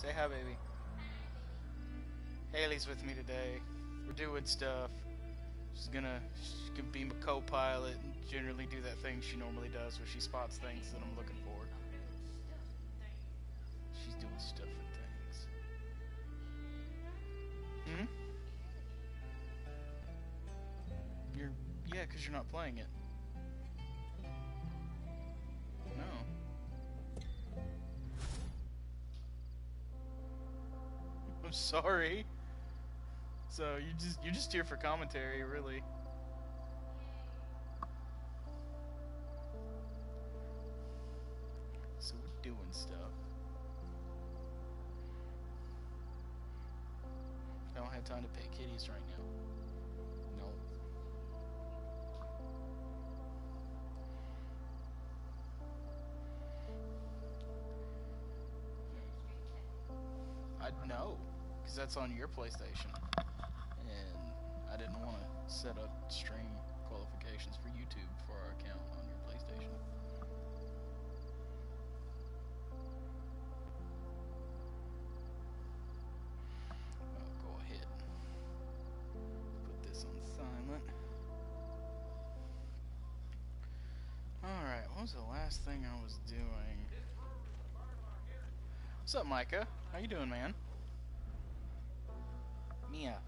Say hi, baby. Haley's with me today. We're doing stuff. She's gonna, she's gonna be my co-pilot and generally do that thing she normally does where she spots things that I'm looking for. She's doing stuff and things. Hmm? You're, yeah, because you're not playing it. I'm sorry. So you just you're just here for commentary, really. So we're doing stuff. I don't have time to pet kitties right now. Because that's on your PlayStation, and I didn't want to set up stream qualifications for YouTube for our account on your PlayStation. I'll go ahead and put this on silent. Alright, what was the last thing I was doing? What's up, Micah? How you doing, man? minha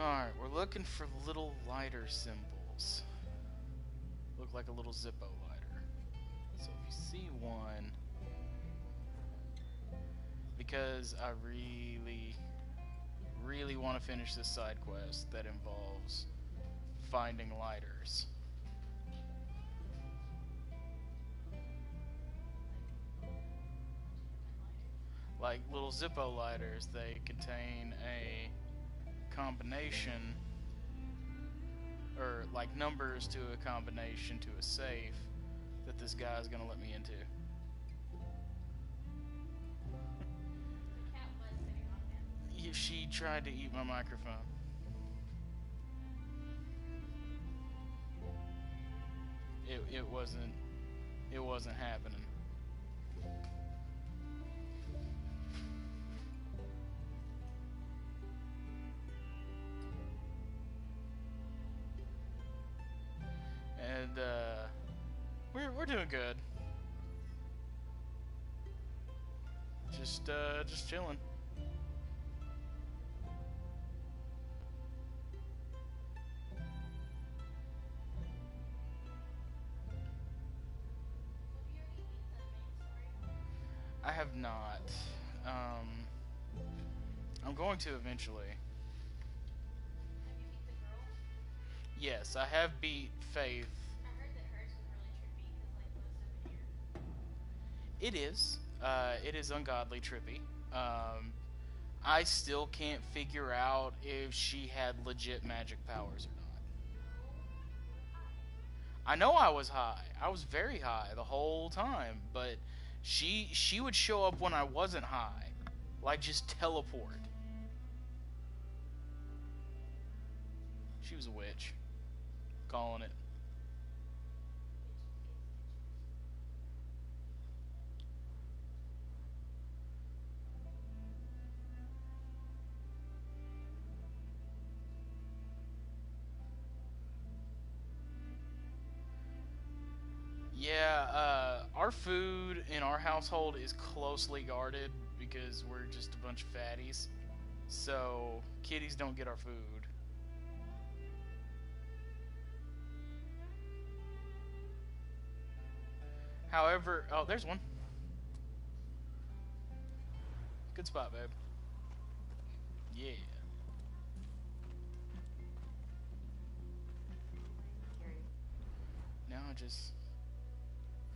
Alright, we're looking for little lighter symbols. Look like a little Zippo lighter. So if you see one, because I really, really want to finish this side quest that involves finding lighters. Like little Zippo lighters, they contain a combination or like numbers to a combination to a safe that this guy is going to let me into. If she tried to eat my microphone. It, it wasn't it wasn't happening. We're doing good. Just uh, just chilling. I have not. Um, I'm going to eventually. Yes, I have beat Faith. It is. Uh, it is ungodly trippy. Um, I still can't figure out if she had legit magic powers or not. I know I was high. I was very high the whole time, but she she would show up when I wasn't high, like just teleport. She was a witch. Calling it. Yeah, uh, our food in our household is closely guarded because we're just a bunch of fatties. So, kitties don't get our food. However, oh, there's one. Good spot, babe. Yeah. Now I just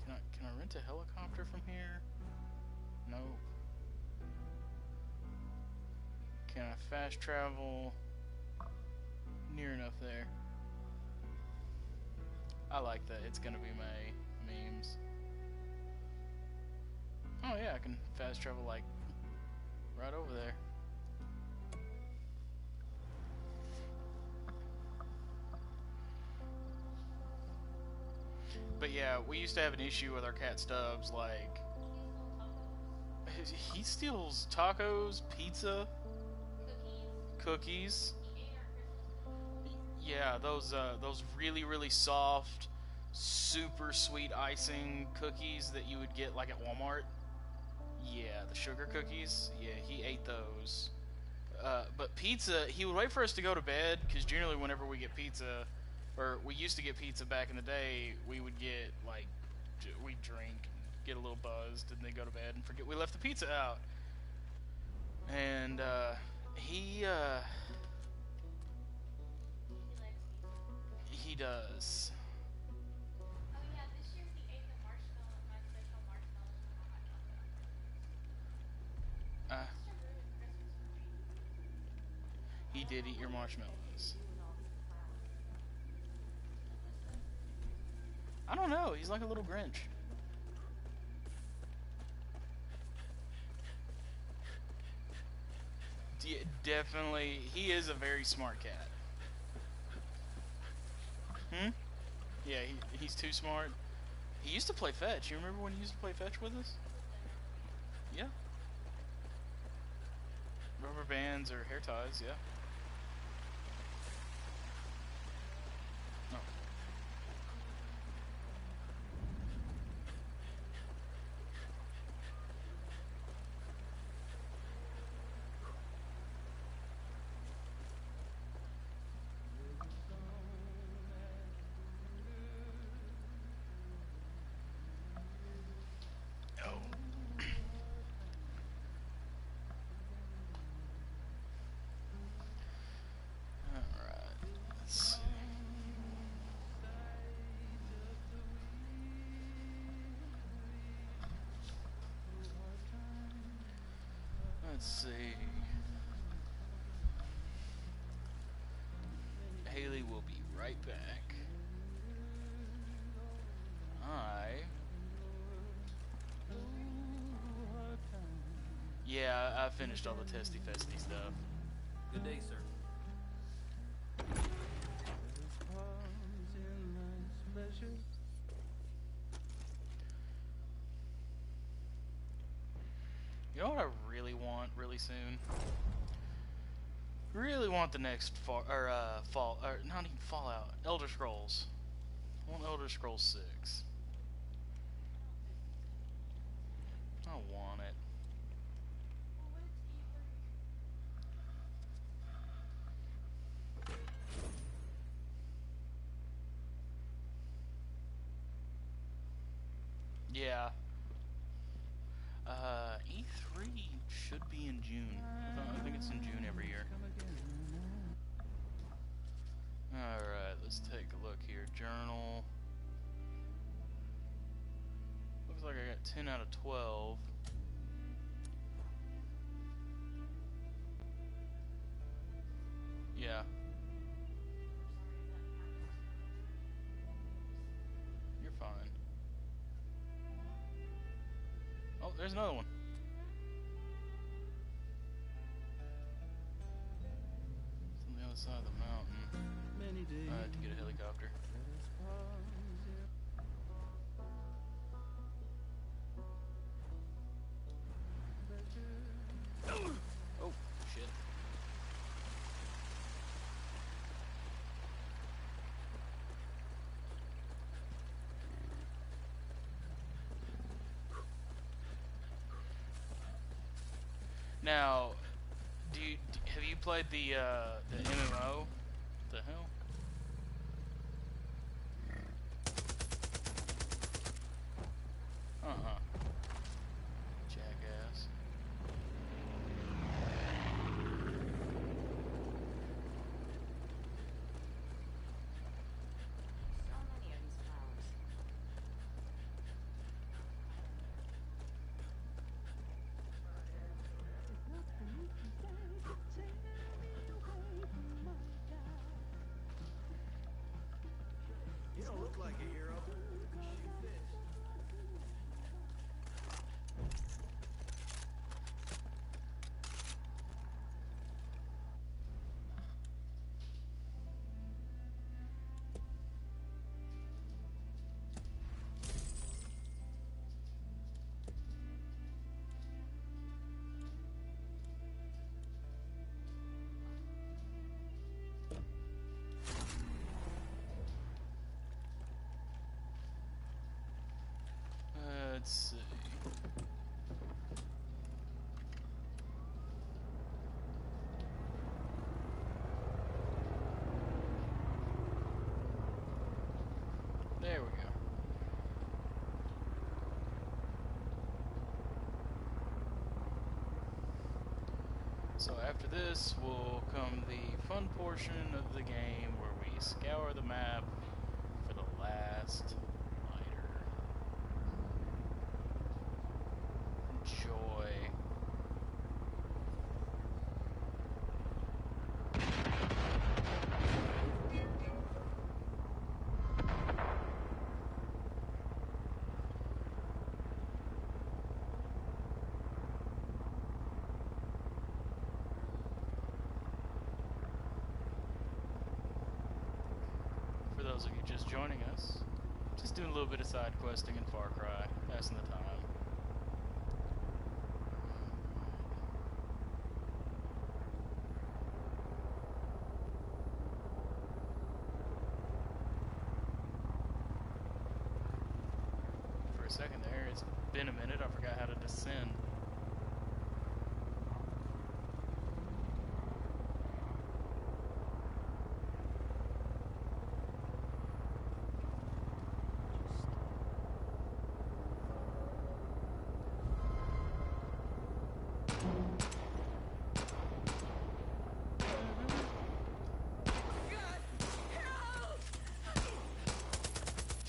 can I, can I rent a helicopter from here? Nope. Can I fast travel near enough there? I like that. It's gonna be my memes. Oh yeah, I can fast travel like right over there. But yeah, we used to have an issue with our cat Stubbs. Like, he steals tacos, pizza, cookies. Yeah, those uh, those really really soft, super sweet icing cookies that you would get like at Walmart. Yeah, the sugar cookies. Yeah, he ate those. Uh, but pizza, he would wait for us to go to bed because generally whenever we get pizza, or we used to get pizza back in the day, we would get like we drink and get a little buzzed and then go to bed and forget we left the pizza out. And uh, he uh, he does. Uh, he did eat your marshmallows. I don't know. He's like a little Grinch. D definitely, he is a very smart cat. Hmm? Yeah, he, he's too smart. He used to play fetch. You remember when he used to play fetch with us? Yeah. Rubber bands or hair ties, yeah. Let's see. Haley will be right back. I. Yeah, I finished all the testy festy stuff. Good day, sir. Really soon? Really want the next fall or uh fall or not even Fallout, Elder Scrolls. I want Elder Scrolls 6. I want it. 10 out of 12. Yeah. You're fine. Oh, there's another one. It's on the other side of the mountain. Many days. I had to get a helicopter. Now, do you have you played the uh, the MMO? Look like a hero. So after this will come the fun portion of the game where we scour the map for the last lighter. Enjoy. Those of you just joining us, just doing a little bit of side questing in Far Cry, passing the time. For a second there, it's been a minute, I forgot how to descend.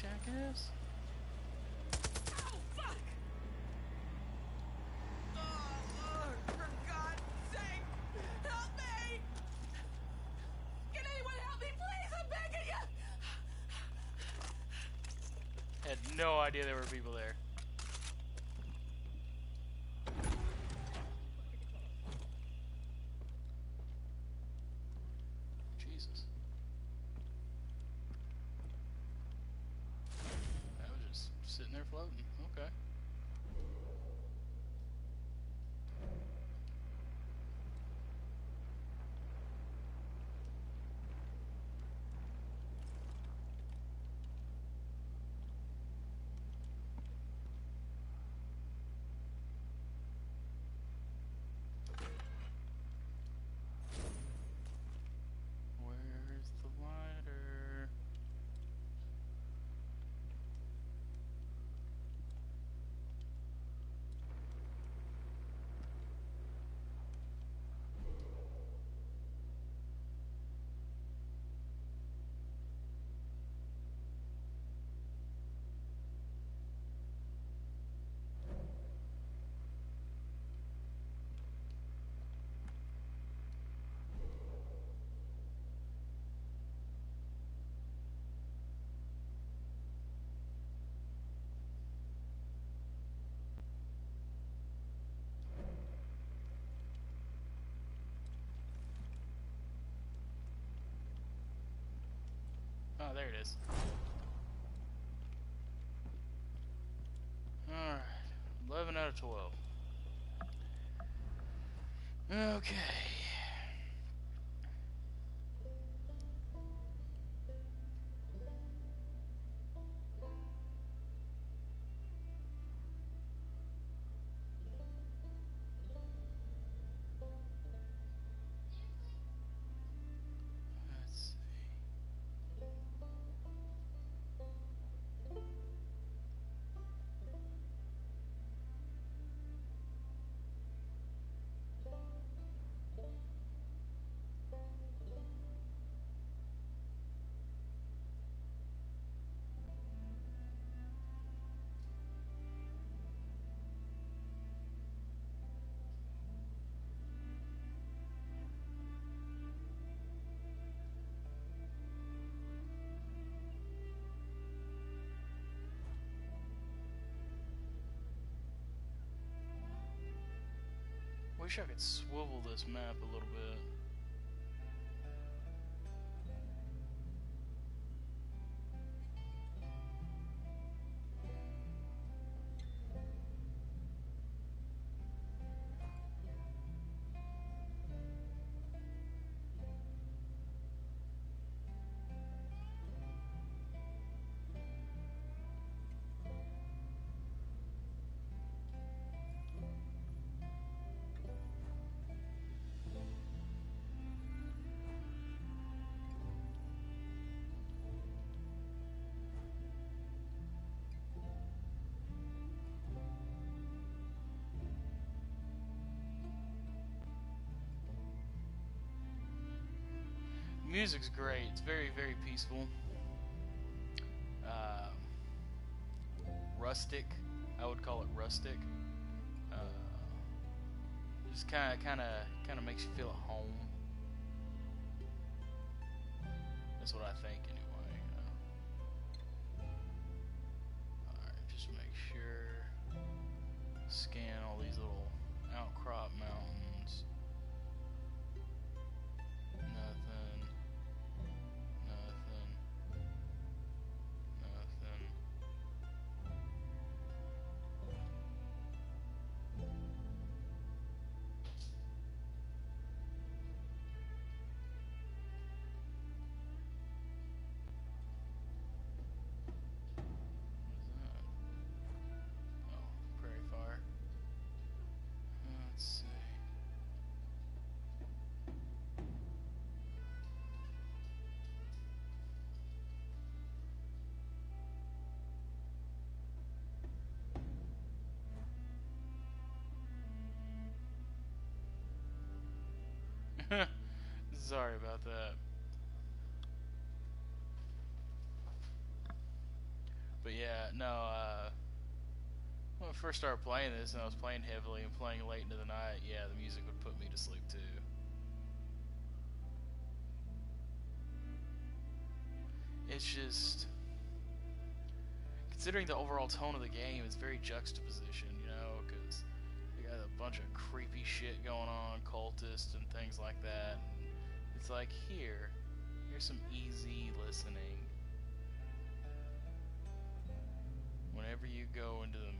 Jackass? Had no idea there were people there. Jesus. I was just sitting there floating. Okay. Where's the lighter? Oh, there it is. Alright. 11 out of 12. Okay. Wish I could swivel this map a little bit. Music's great. It's very, very peaceful. Uh, rustic, I would call it rustic. Uh, just kind of, kind of, kind of makes you feel at home. That's what I think, Sorry about that. But yeah, no, uh, when I first started playing this and I was playing heavily and playing late into the night, yeah, the music would put me to sleep too. It's just considering the overall tone of the game, it's very juxtaposition, bunch of creepy shit going on, cultists and things like that. And it's like here, here's some easy listening. Whenever you go into the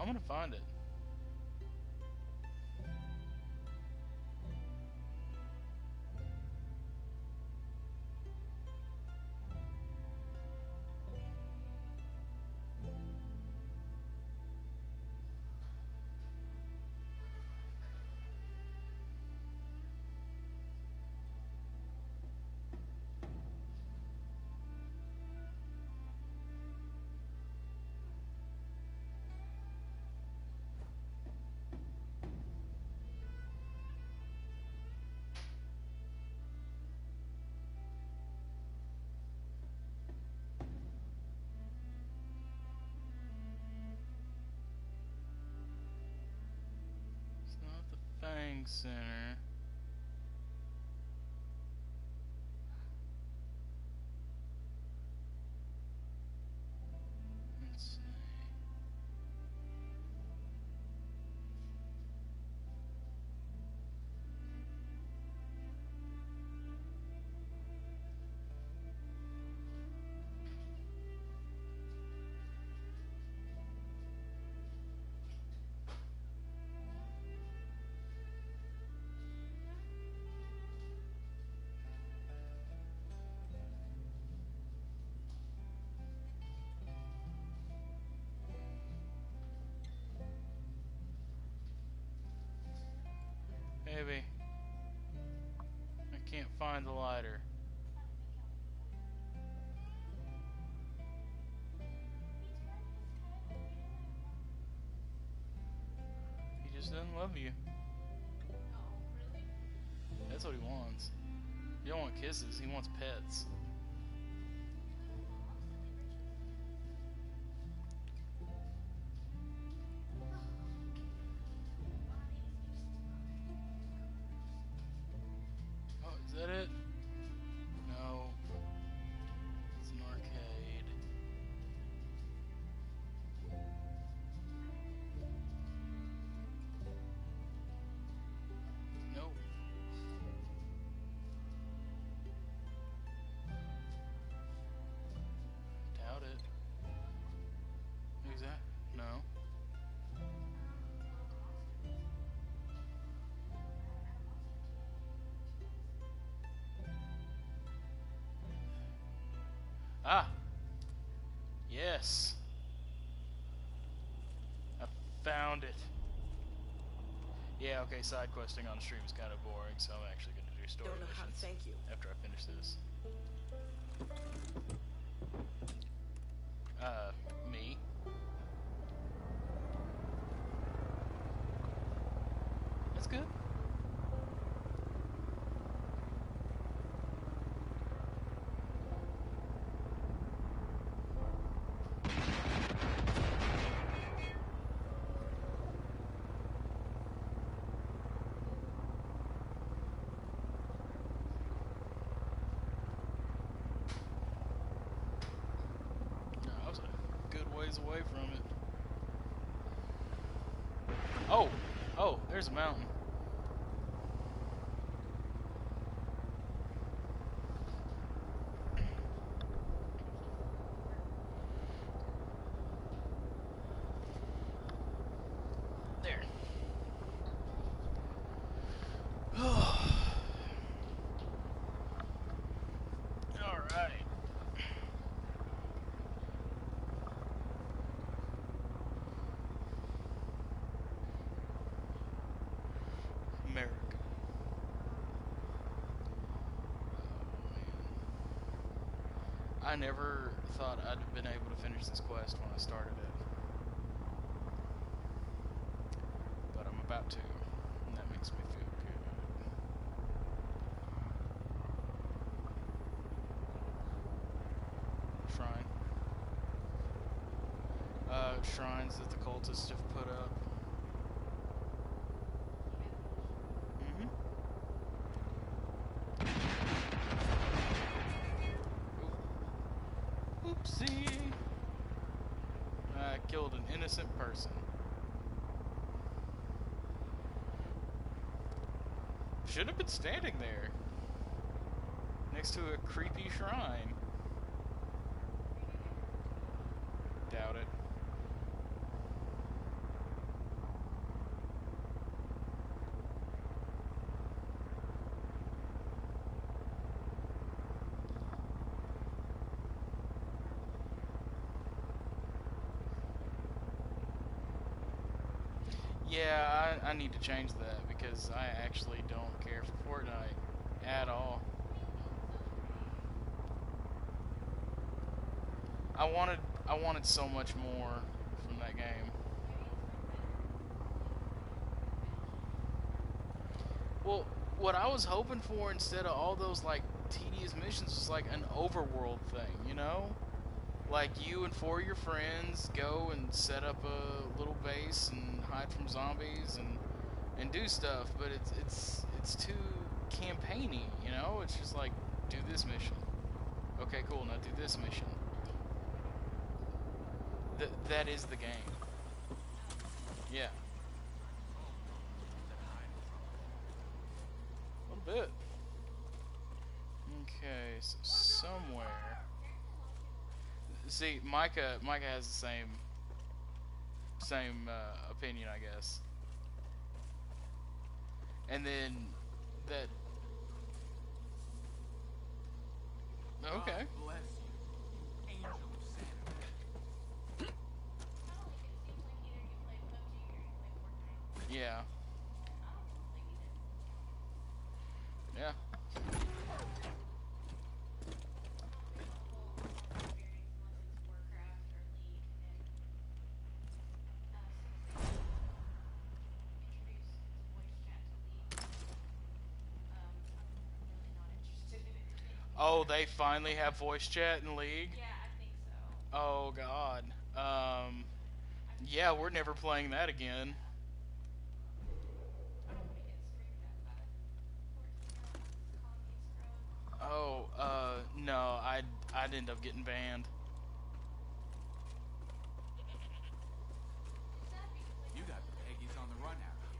I'm gonna find it. Center. Find the lighter. He just doesn't love you. Oh, That's what he wants. He don't want kisses, he wants pets. Ah. Yes. I found it. Yeah, okay, side questing on stream is kind of boring, so I'm actually going to do story Don't know how to thank you. after I finish this. Uh, me. That's good. No, I was a good ways away from it. Oh, oh, there's a mountain. There. All right. America. Oh, man. I never thought I'd have been able to finish this quest when I started it. But I'm about to, and that makes me feel good. Shrine. Uh, shrines that the cultists have put up. Mm-hmm. Oopsie. I killed an innocent person. Should have been standing there. Next to a creepy shrine. Doubt it. Yeah, I, I need to change that because I actually don't care for Fortnite at all. I wanted I wanted so much more from that game. Well, what I was hoping for instead of all those like tedious missions was like an overworld thing, you know? Like you and four of your friends go and set up a little base and hide from zombies and and do stuff, but it's it's it's too campaigny, you know? It's just like do this mission. Okay, cool. Now do this mission. Th- that is the game. Yeah. A little bit. Okay, so somewhere. See, Micah, Micah has the same, same uh, opinion, I guess. And then that. Okay. God bless you, you angel of sanity. Yeah. Yeah. Oh, they finally have voice chat in League. Yeah, I think so. Oh God. Um. Yeah, we're never playing that again. I don't want to get screamed at by 14 Oh, uh, no, I'd I'd end up getting banned. You got Peggies on the run out here.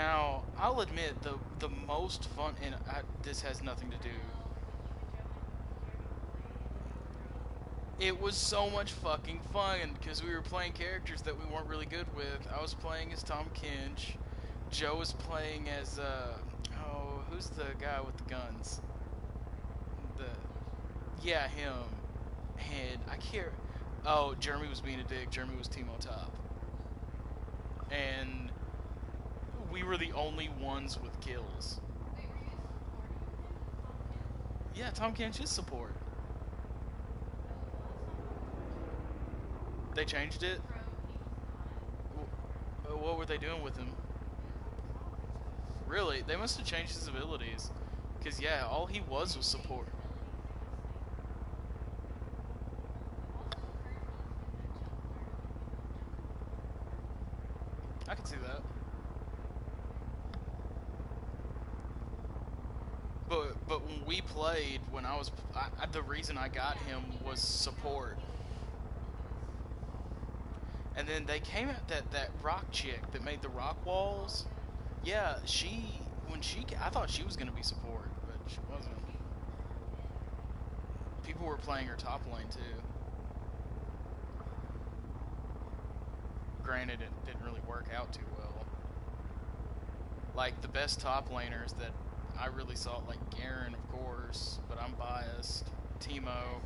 Now, I'll admit the the most fun, and I, this has nothing to do. It was so much fucking fun because we were playing characters that we weren't really good with. I was playing as Tahm Kench. Joe was playing as uh oh who's the guy with the guns? The yeah him. And I can't. Oh, Jeremy was being a dick. Jeremy was Teemo Top. And we were the only ones with kills. Yeah, Tahm Kench is support. They changed it. Uh, What were they doing with him? Really? They must have changed his abilities. Cause yeah, all he was was support. I can see that. But but when we played, when I was, I, I, the reason I got him was support. And then they came out that that rock chick that made the rock walls. Yeah, she when she I thought she was gonna be support, but she wasn't. People were playing her top lane too. Granted, it didn't really work out too well. Like the best top laners that I really saw, like Garen, of course, but I'm biased. Teemo.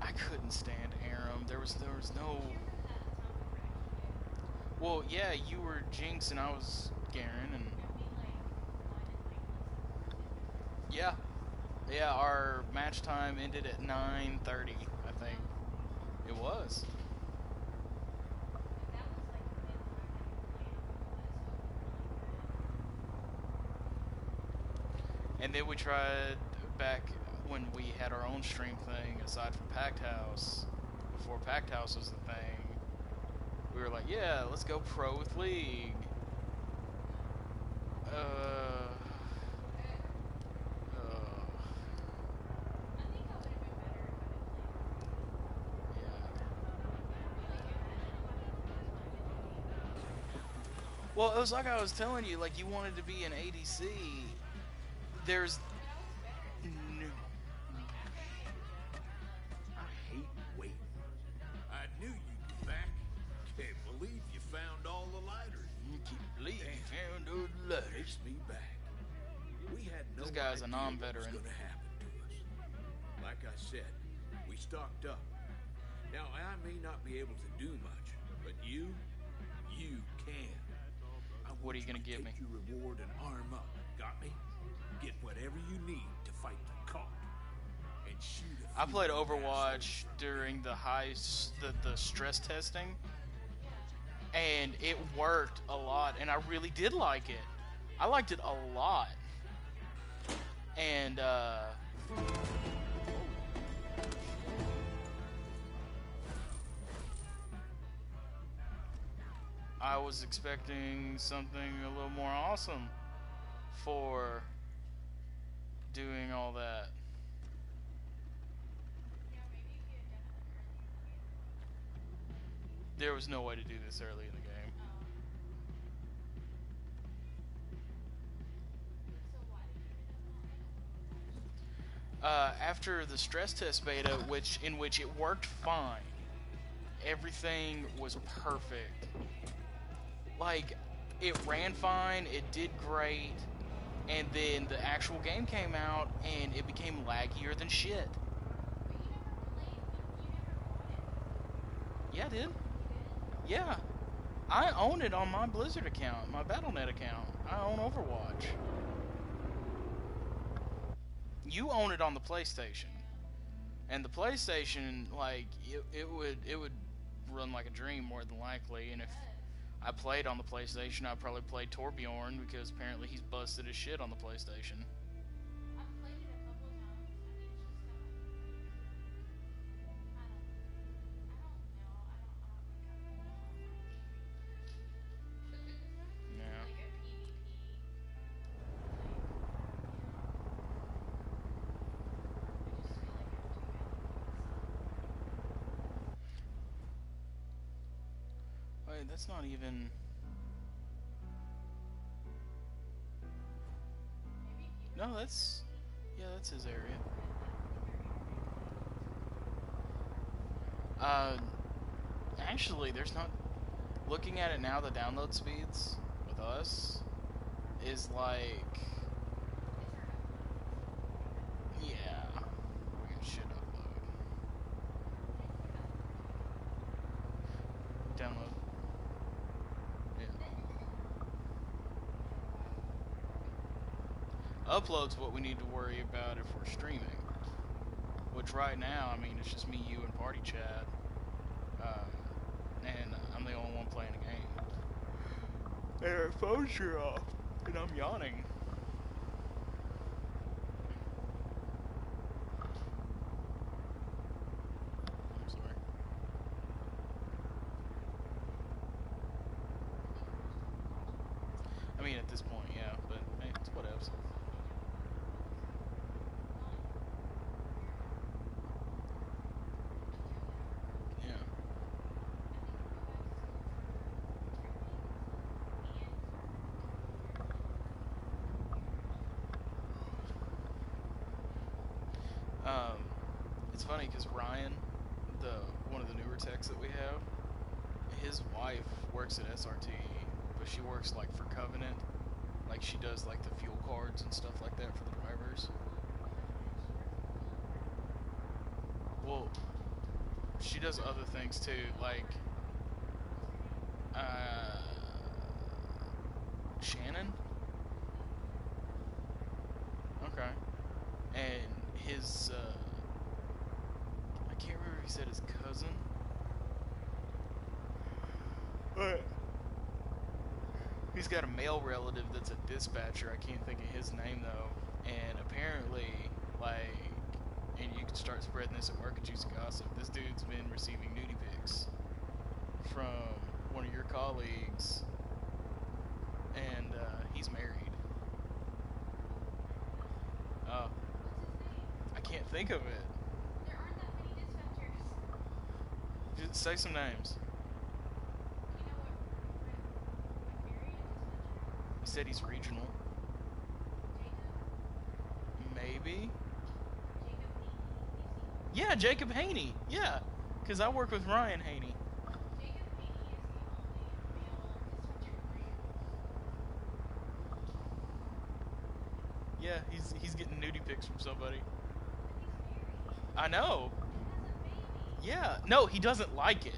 I couldn't stand Aram. There was there was no. Well, yeah, you were Jinx and I was Garen, and yeah, yeah. Our match time ended at 9:30, I think. It was. And then we tried back when we had our own stream thing, aside from Pack'd House, before Pack'd House was the thing. We were like, yeah, let's go pro with League. Uh. uh. Well, it was like I was telling you, like you wanted to be an ADC. There's no. I hate waiting. I knew you'd be back. Can't believe you found all the lighters. You keep believing you found those letters. Takes me back. We had no This guy's a non-veteran. What gonna happen to us. Like I said, we stocked up. Now I may not be able to do much, but you, you can. I What are you gonna give me? Your reward and arm up. Got me? Get whatever you need to fight the cult. And shoot I played Overwatch during the high the, the stress testing, and it worked a lot, and I really did like it. I liked it a lot, and uh, I was expecting something a little more awesome for doing all that. There was no way to do this early in the game. Uh, after the stress test beta, which in which it worked fine, everything was perfect. Like, it ran fine, it did great, and then the actual game came out and it became laggier than shit. Yeah, I did. Yeah. I own it on my Blizzard account, my Battle.net account. I own Overwatch. You own it on the PlayStation, and the PlayStation, like it, it would it would run like a dream more than likely. And if I played on the PlayStation, I'd probably play Torbjorn because apparently he's busted as shit on the PlayStation. That's not even. No, that's. Yeah, that's his area. Uh, actually, there's not. Looking at it now, the download speeds with us is like. Yeah. We got shit upload. Download. Yeah. Upload's what we need to worry about if we're streaming. Which right now, I mean, it's just me, you, and party chat. Uh, and I'm the only one playing the game. And our phones are off. And I'm yawning. I'm sorry. I mean, at this point, yeah, but hey, it's whatevs. Yeah. Um, it's funny because Ryan, the one of the newer techs that we have, his wife works at SRT, but she works like for Covenant, like she does like the fuel cards and stuff like that for the drivers. Well, she does other things too, like uh, Shannon. Okay, and his uh, I can't remember if he said his cousin. But he's got a male relative that's a dispatcher. I can't think of his name though. And apparently, like, and you can start spreading this at work at Juicy Gossip. This dude's been receiving nudie pics from one of your colleagues, and uh, he's married. Oh, I can't think of it. There aren't that many dispatchers. Just say some names. You know what? What, what area he's regional. Maybe. Yeah, Jacob Haney. Yeah, because I work with Ryan Haney. Yeah, he's he's getting nudie pics from somebody. I know. Yeah. No, he doesn't like it.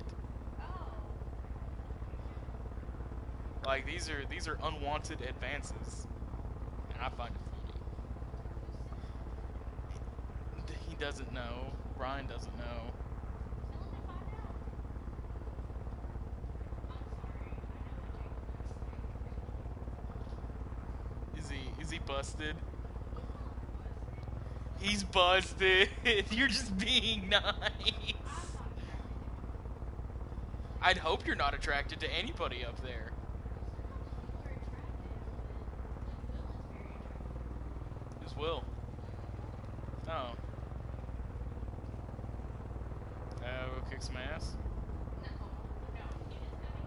Oh. Like these are these are unwanted advances, and I find it funny. He doesn't know. Ryan doesn't know. Is he is he busted? He's busted. You're just being nice. I'd hope you're not attracted to anybody up there. People are attracted. Like Will is very attractive. Who's Will? Oh. Uh, we'll kick some ass. No, no, he doesn't have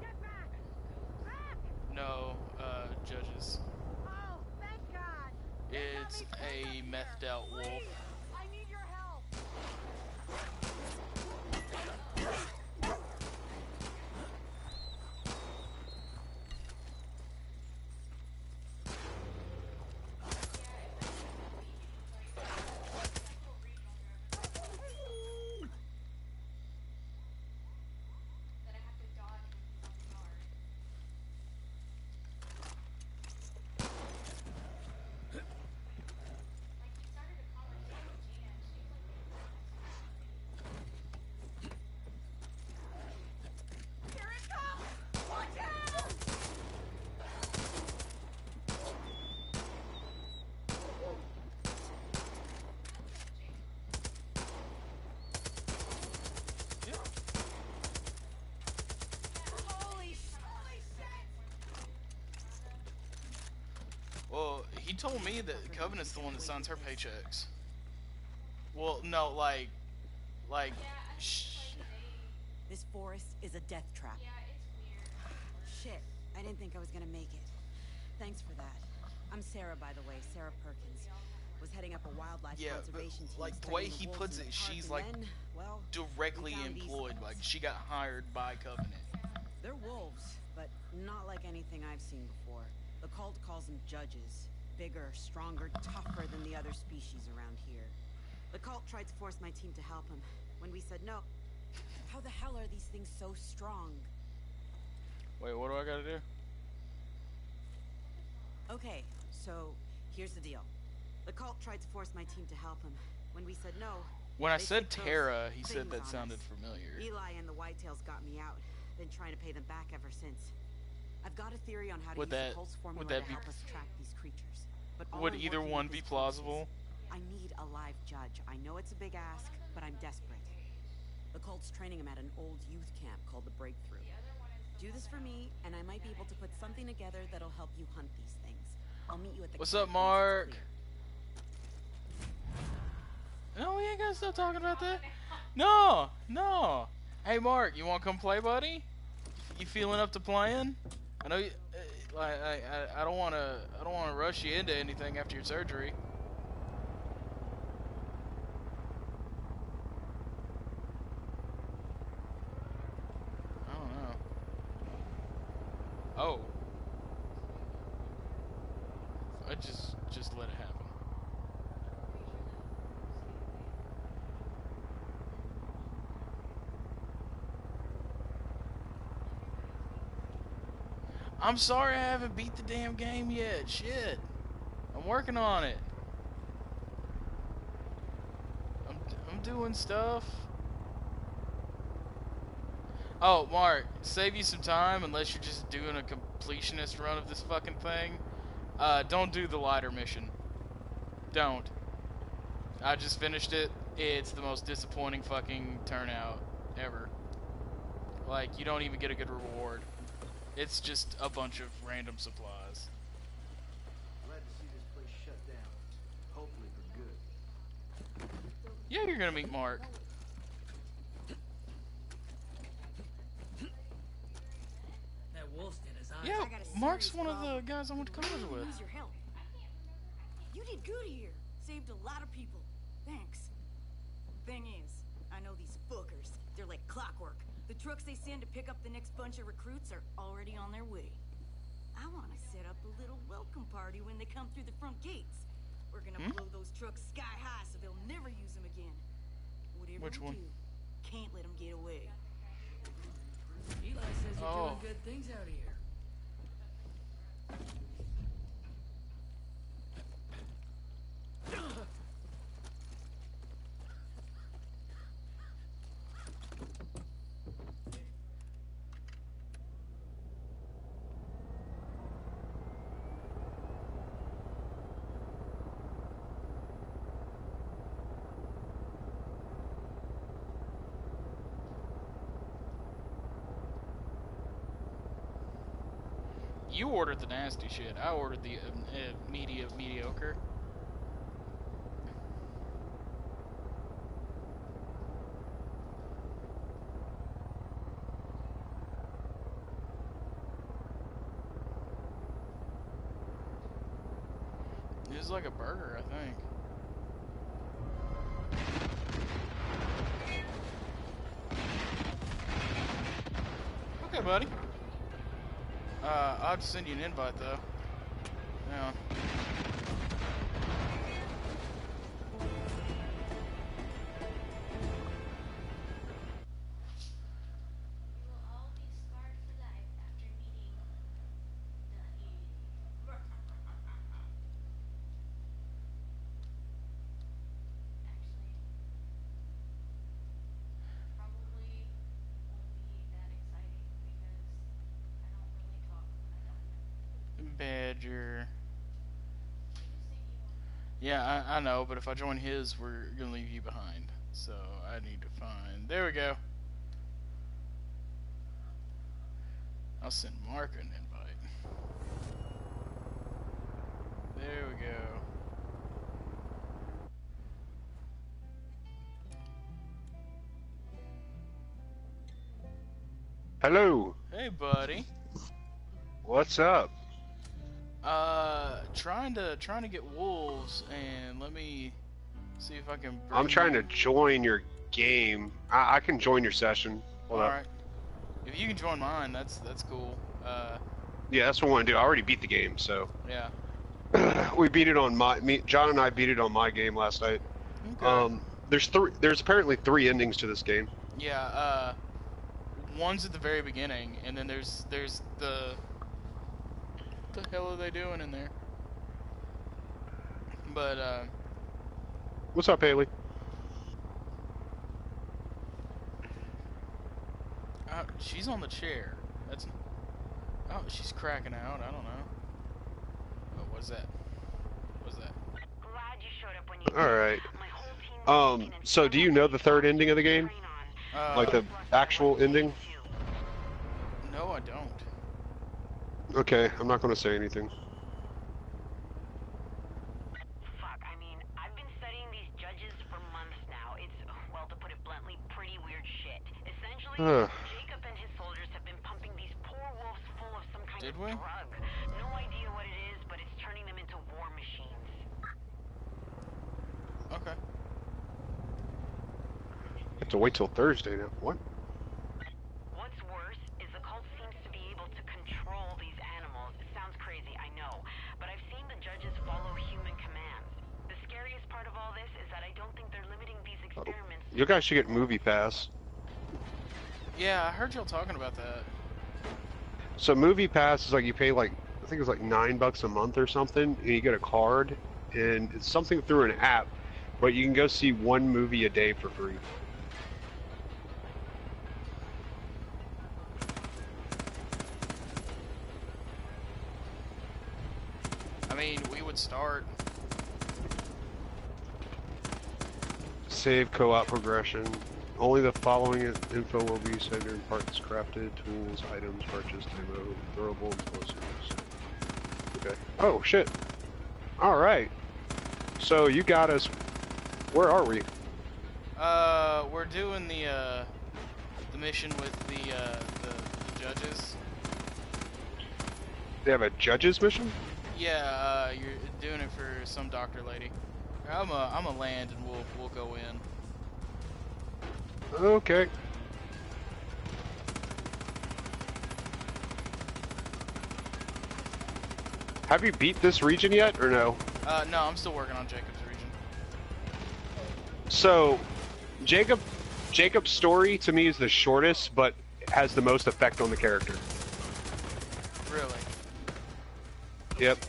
Get back! Back! No, uh, judges. Oh, thank God! It's a methed out wolf. Please, I need your help. Told me that Covenant's the one that signs her paychecks. Well, no, like, like, Yeah, I think sh- it's like they. This forest is a death trap. Yeah, it's weird. Shit, I didn't think I was gonna make it. Thanks for that. I'm Sarah, by the way, Sarah Perkins. Was heading up a wildlife Yeah, but, conservation team. like, the way he wolves puts it, she's, like, then, well, directly we found these employed. Like, she got hired by Covenant. They're wolves, but not like anything I've seen before. The cult calls them judges. Bigger, stronger, tougher than the other species around here. The cult tried to force my team to help him. When we said no, how the hell are these things so strong? Wait, what do I gotta do? Okay, so here's the deal. The cult tried to force my team to help him. When we said no, When I said Terra, he said that sounded us. familiar. Eli and the Whitetails got me out. Been trying to pay them back ever since. I've got a theory on how to Would use that- the pulse formula to help us track these creatures. Would either one be plausible? I need a live judge. I know it's a big ask, but I'm desperate. The cult's training him at an old youth camp called the Breakthrough. Do this for me, and I might be able to put something together that'll help you hunt these things. I'll meet you at the What's up, Mark? No, we ain't gonna stop talking about that. No, no. Hey, Mark, you want to come play, buddy? You feeling up to playing? I know. You, uh, I, I, I don't want to. I don't want to rush you into anything after your surgery. I don't know. Oh. I just just let it happen. I'm sorry I haven't beat the damn game yet. Shit. I'm working on it. I'm, I'm doing stuff. Oh, Mark, save you some time unless you're just doing a completionist run of this fucking thing. Uh, don't do the lighter mission. Don't. I just finished it. It's the most disappointing fucking turnout ever. Like, you don't even get a good reward. It's just a bunch of random supplies. Glad to see this place shut down. Hopefully for good. Yeah, you're gonna meet Mark. That wolf's in his eyes. Yeah, I got a Mark's serious one of the guys I went to college with. Use your help. You did good here. Saved a lot of people. Thanks. Thing is, I know these fuckers. They're like clockwork. The trucks they send to pick up the next bunch of recruits are already on their way. I want to set up a little welcome party when they come through the front gates. We're gonna Hmm? blow those trucks sky high so they'll never use them again. Whatever Which we one? do, can't let them get away. Eli says you're Oh. doing good things out here. You ordered the nasty shit. I ordered the uh, uh, media mediocre. It was like a burger, I think. Okay, buddy. Uh, I'll have send you an invite though. Yeah, I, I know, but if I join his, we're gonna leave you behind. So I need to find. There we go. I'll send Mark an invite. There we go. Hello. Hey, buddy. What's up? Trying to trying to get wolves, and let me see if I can. I'm trying you- to join your game. I, I can join your session. Hold All right. If you can join mine, that's that's cool. Uh, Yeah, that's what I want to do. I already beat the game, so yeah. we beat it on my. Me, John and I beat it on my game last night. Okay. Um, there's three. There's apparently three endings to this game. Yeah, uh, one's at the very beginning, and then there's there's the. What the hell are they doing in there? But uh, What's up, Haley? uh, she's on the chair. That's. Oh, she's cracking out. I don't know. Oh, what is that? What is that? Glad you showed up when you All did. right. My whole team was Um. taken So, do you know the third ending of the game? Uh, Like the actual ending? No, I don't. Okay, I'm not going to say anything. Fuck, I mean, I've been studying these judges for months now. It's, well, to put it bluntly, pretty weird shit. Essentially, Ugh. Jacob and his soldiers have been pumping these poor wolves full of some kind Did of we? drug. No idea what it is, but it's turning them into war machines. Okay. have to wait till Thursday now. What? What's worse is the cult seems to be able to control these animals. It sounds crazy, I know, but I've seen the judges follow human commands. The scariest part of all this is that I don't think they're limiting these experiments. You guys should get MoviePass. Yeah, I heard y'all talking about that. So MoviePass is like you pay like I think it's like nine bucks a month or something, and you get a card, and it's something through an app, but you can go see one movie a day for free. I mean, we would start. Save co-op progression. Only the following info will be centered in parts crafted, tools, items, purchased, ammo, throwable, explosives. Okay. Oh shit. All right. So you got us. Where are we? Uh, we're doing the uh, the mission with the uh, the, the judges. They have a judge's mission. Yeah, uh, you're doing it for some doctor lady. I'm a I'm a land and we'll we'll go in. Okay. Have you beat this region yet, or no? Uh, no, I'm still working on Jacob's region. So, Jacob, Jacob's story to me is the shortest, but has the most effect on the character. Really? Yep.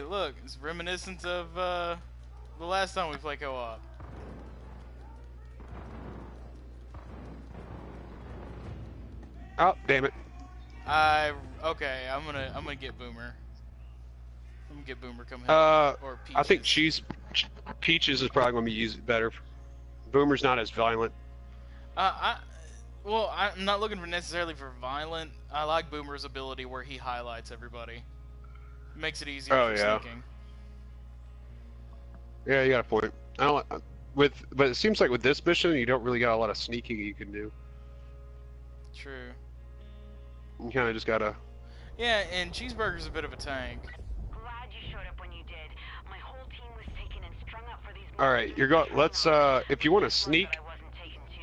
Hey, look, it's reminiscent of uh, the last time we played co-op. Oh, damn it. I okay. I'm gonna I'm gonna get Boomer. I'm gonna get Boomer come help. Uh, or I think Peaches. she's Peaches is probably to be used better. Boomer's not as violent. Uh, I, well, I'm not looking for necessarily for violent. I like Boomer's ability where he highlights everybody. Makes it easier Oh, for yeah. sneaking. Yeah, you got a point. I don't uh, with, but it seems like with this mission, you don't really got a lot of sneaking you can do. True. You kind of just gotta. Yeah, and Cheeseburger's a bit of a tank. Glad you showed up when you did. My whole team was taken and strung up for these. All right, you're going. Let's. uh If you want to sneak,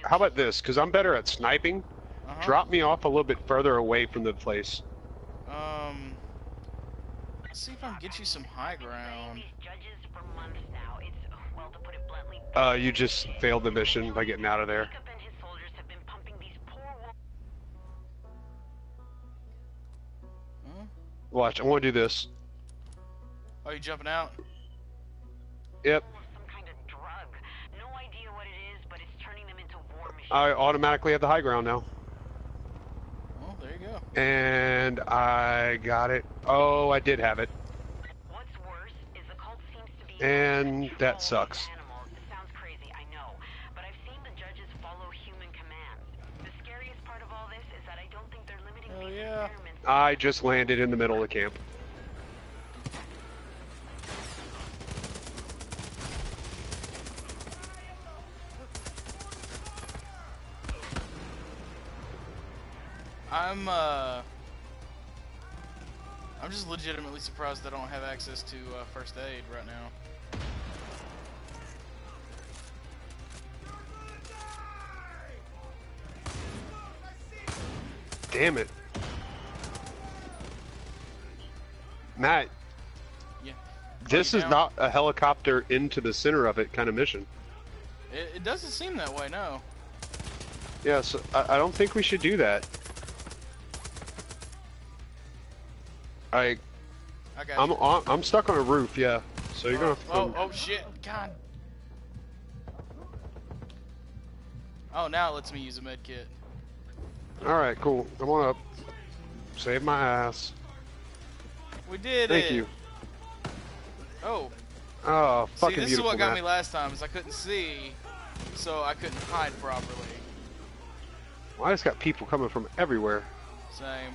how about this? Because I'm better at sniping. Uh-huh. Drop me off a little bit further away from the place. Um, let's see if I can get you some high ground. Judges for months now. It's, well, to put it bluntly, Uh, you just failed the mission by getting out of there. Jacob and his soldiers have been pumping these poor wolves. Huh? Watch, I want to do this. Oh, you jumping out? Yep. some kind of drug. No idea what it is, but it's turning them into war machines. I automatically have the high ground now. Oh, there you go. And I got it. Oh, I did have it. What's worse is the cult seems to be And that sucks. animals. It sounds crazy, know, but I've seen the judges follow human commands. The scariest part of all this is that I don't think they're limiting oh, I just landed in the middle of the camp. I'm uh I'm just legitimately surprised I don't have access to uh, first aid right now. Damn it. Matt, Yeah. this is down? not a helicopter into the center of it kind of mission. It, it doesn't seem that way, no. Yes, I, I don't think we should do that. I, I got I'm you. on, I'm stuck on a roof, yeah. So you're gonna have to Oh, come. Oh, oh shit. God. Oh, now it lets me use a med kit. All right, cool. Come on up. Save my ass. We did Thank it. you. Oh, Oh, see, fucking this is what got me last time is I couldn't see, so I couldn't hide properly. Well, I just got people coming from everywhere. Same.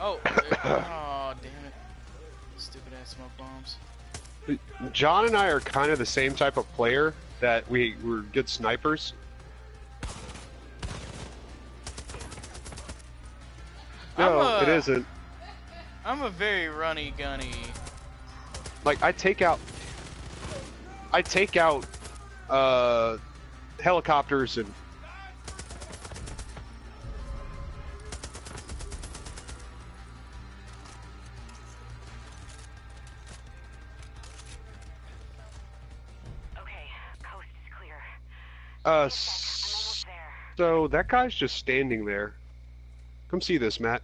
Oh, oh, damn it. Stupid ass smoke bombs. John and I are kind of the same type of player that we we're good snipers. No, I'm it a- isn't. I'm a very runny gunny. Like I take out, I take out uh, helicopters and uh. I'm s- almost there. So that guy's just standing there. Come see this, Matt.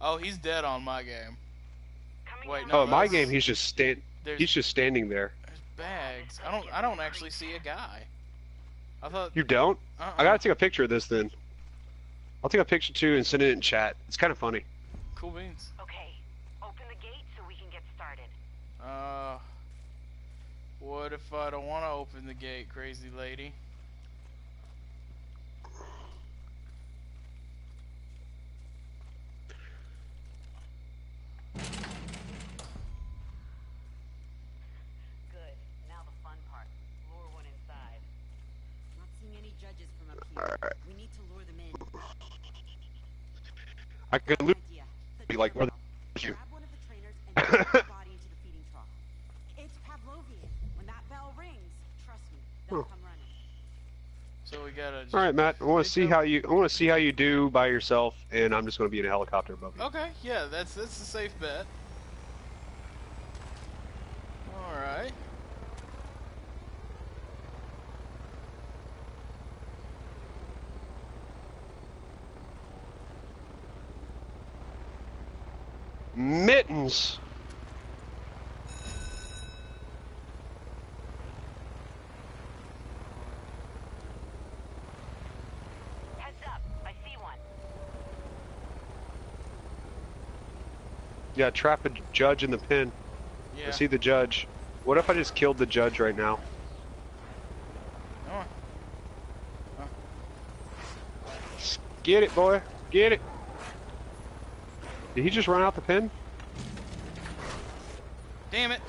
Oh, he's dead on my game. Wait, no, Oh, my game, he's just stand. There's, He's just standing there. there's bags. I don't. I don't actually see a guy. I thought. You don't? Uh-uh. I gotta take a picture of this then. I'll take a picture too and send it in chat. It's kind of funny. Cool beans. Okay, open the gate so we can get started. Uh. What if I don't want to open the gate, crazy lady? Good. Now the fun part. Lure one inside. Not seeing any judges from up here. Alright. We need to lure them in. I could Good literally idea. The be like, door "Where bell. the- you?" Grab one of the trainers and drop the body into the feeding trough. It's Pavlovian. When that bell rings, trust me, they'll Huh. come running. So we gotta. Just... All right, Matt. I want to see how you. I want to see how you do by yourself, and I'm just going to be in a helicopter above you. Okay, yeah, that's that's a safe bet. All right. Mittens. Heads up. I see one. Yeah, trap a judge in the pen. Yeah. I see the judge. What if I just killed the judge right now? Come on. Get it, boy. Get it. Did he just run out the pen? Damn it.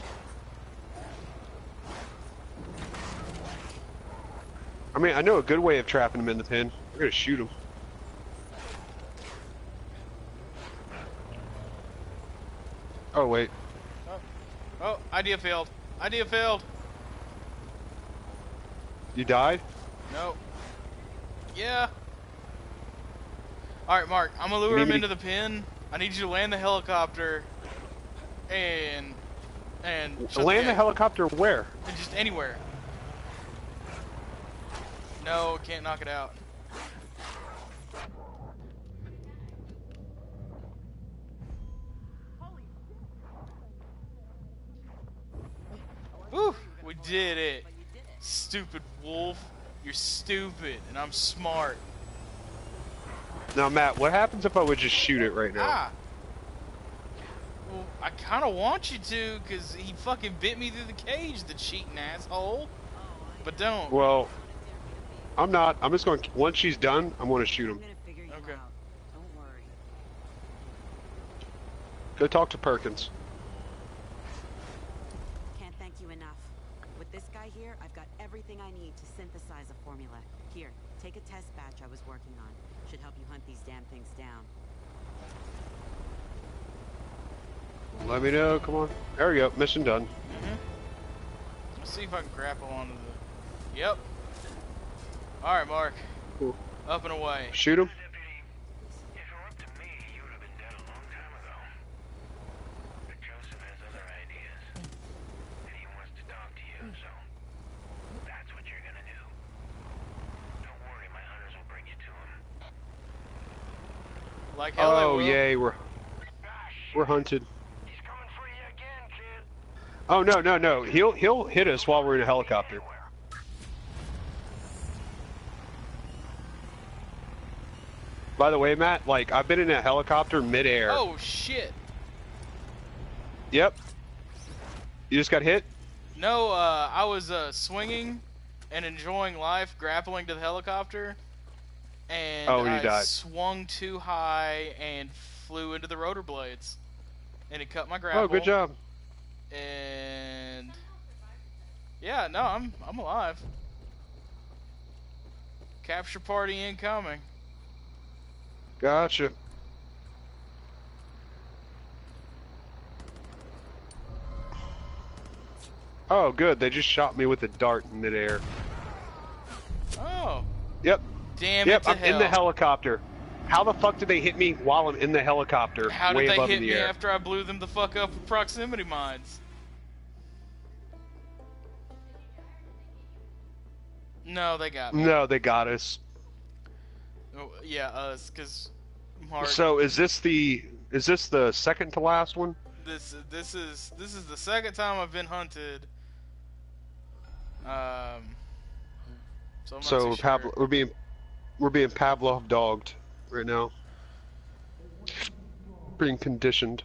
I mean, I know a good way of trapping him in the pen. We're gonna shoot him. Oh wait. Oh, oh, idea failed. Idea failed. You died? No. Yeah. All right, Mark. I'm gonna lure need him into the pin. I need you to land the helicopter, and and Land the gate. helicopter where? Just anywhere. No, can't knock it out. Woo! We did it. But you did it. Stupid wolf. You're stupid, and I'm smart. Now, Matt, what happens if I would just shoot it right now? Ah. Well, I kind of want you to, because he fucking bit me through the cage, the cheating asshole. But don't. Well, I'm not. I'm just going. Once she's done, I'm going to shoot him. gonna figure you Okay. Don't worry. Go talk to Perkins. Can't thank you enough. With this guy here, I've got everything I need to synthesize a formula. Here, take a test batch I was working on. Should help you hunt these damn things down. Let me know. Come on. There we go. Mission done. Mm-hmm. Let's see if I can grapple onto the. Yep. All right, Mark. Cool. Up and away. Shoot him. Deputy, if it were up to me, you would have been dead a long time ago. But Joseph has other ideas. And he wants to talk to you, so that's what you're gonna do. Don't worry, my hunters will bring you to him. Like hell they Oh yay, we're we're hunted. He's coming for you again, kid. Oh no no no. He'll he'll hit us while we're in a helicopter. By the way, Matt, like I've been in a helicopter midair. Oh shit. Yep. You just got hit. No, uh, I was uh, swinging and enjoying life, grappling to the helicopter, and Oh, I died. swung too high and flew into the rotor blades, and it cut my grapple. Oh, good job. And yeah, no, I'm I'm alive. Capture party incoming. Gotcha. Oh, good. They just shot me with a dart in midair. Oh, Yep. Damn yep. it to I'm hell! in the helicopter. How the fuck did they hit me while I'm in the helicopter, How way did they hit the me air? after I blew them the fuck up with proximity mines? No, they got me. No, they got us. Oh, yeah, us, because. So is this the is this the second to last one? this this is this is the second time I've been hunted. Um. So, So sure. Pablo, we're being we're being Pavlov dogged right now. Being conditioned.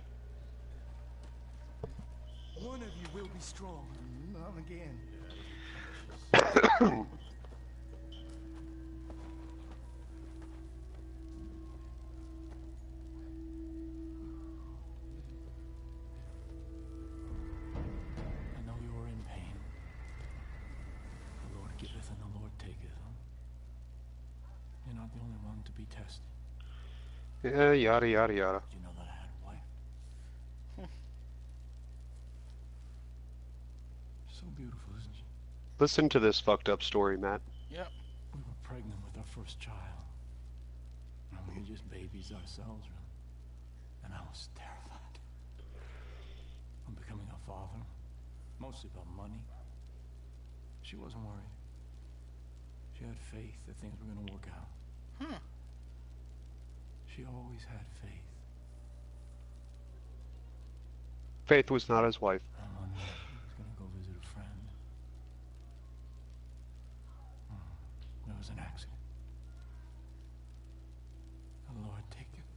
One of you will be strong. Not again. yeah, yada yada yada. Did you know that I had a wife? so beautiful, isn't she? Listen to this fucked up story, Matt. Yep. We were pregnant with our first child. And we were just babies ourselves, really. And I was terrified. I'm becoming a father. Mostly about money. She wasn't worried. She had faith that things were going to work out. Hmm. She always had faith. Faith was not his wife. And one night she was going to go visit a friend. Hmm. There was an accident. The Lord take it.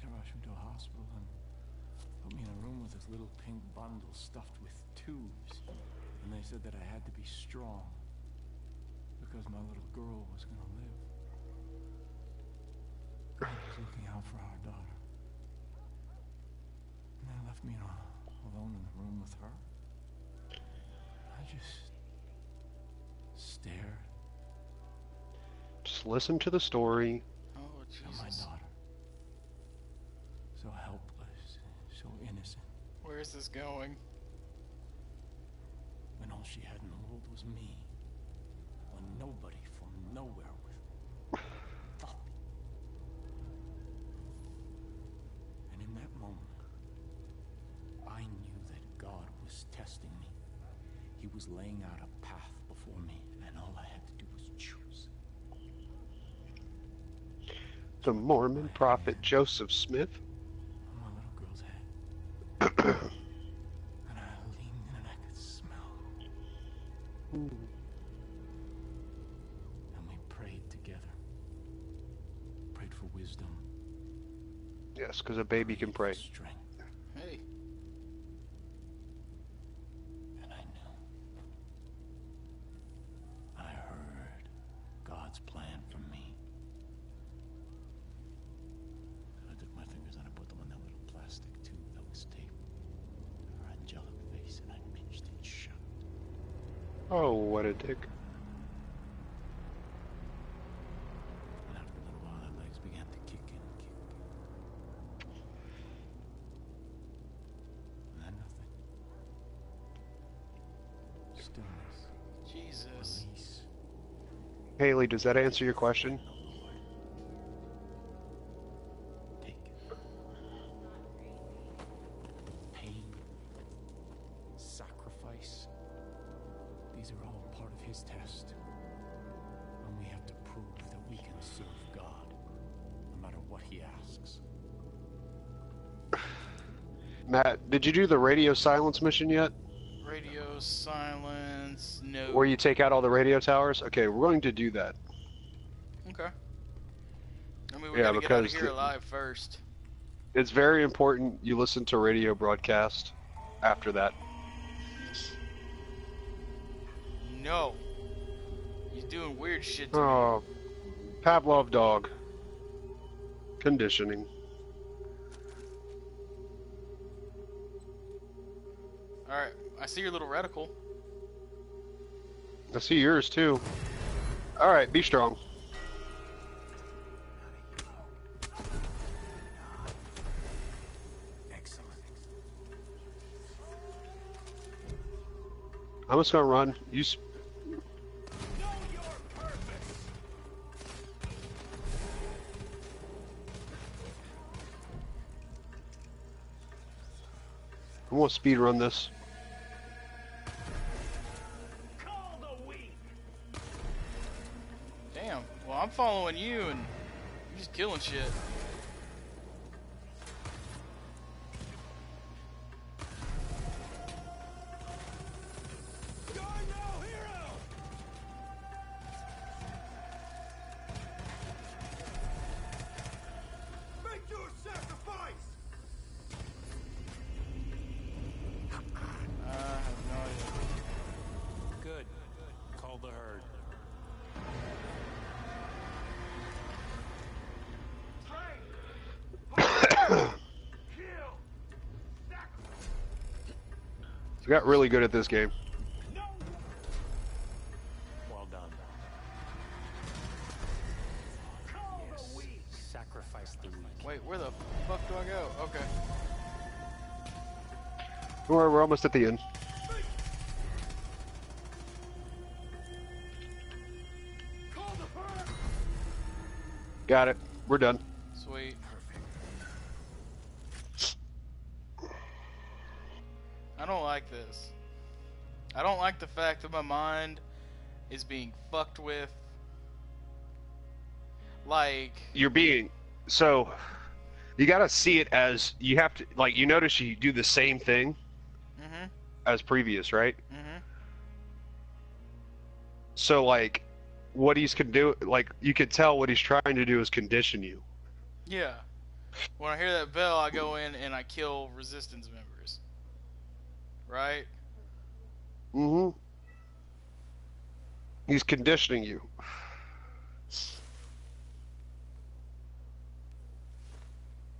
They rushed me to a hospital and put me in a room with this little pink bundle stuffed with tubes. And they said that I had to be strong because my little girl was going to live. I was looking out for our daughter. And they left me in a, alone in the room with her. I just stared Just listen to the story. Oh at my daughter. So helpless, so innocent, Where is this going? when all she had in the world was me. Nobody from nowhere was thought. And in that moment, I knew that God was testing me. He was laying out a path before me, and all I had to do was choose. The Mormon prophet Joseph Smith. my little girl's head. and I leaned in and I could smell. And Yes, because a baby can pray. Strength. Hey. And I knew. I heard God's plan for me. And I took my fingers and I put them on that little plastic tube that was taped her angelic face and I pinched it shut. Oh, what a dick. God, no matter what he asks. Matt, did you do the radio silence mission yet? You take out all the radio towers? Okay, we're going to do that. Okay. I mean, we Yeah, gotta get out of because here the- alive first. It's very important you listen to radio broadcast after that. No. He's doing weird shit to me. Oh, Pavlov dog. Conditioning. Alright, I see your little reticle. I see yours too. All right, be strong. Excellent. I'm just gonna run. You. I'm gonna speed run this. Following you and you're just killing shit. I got really good at this game. Well done. Yes. Sacrifice the weak. Wait, where the fuck do I go? Okay. Don't worry, we're almost at the end. Got it. We're done. Is being fucked with. Like, You're being so. You gotta see it as you have to like. You notice you do the same thing mm-hmm, as previous, right? mm-hmm. So like, what he's can do, like you could tell what he's trying to do is condition you. Yeah. When I hear that bell, I go in and I kill resistance members. Right? Mm-hmm. He's conditioning you.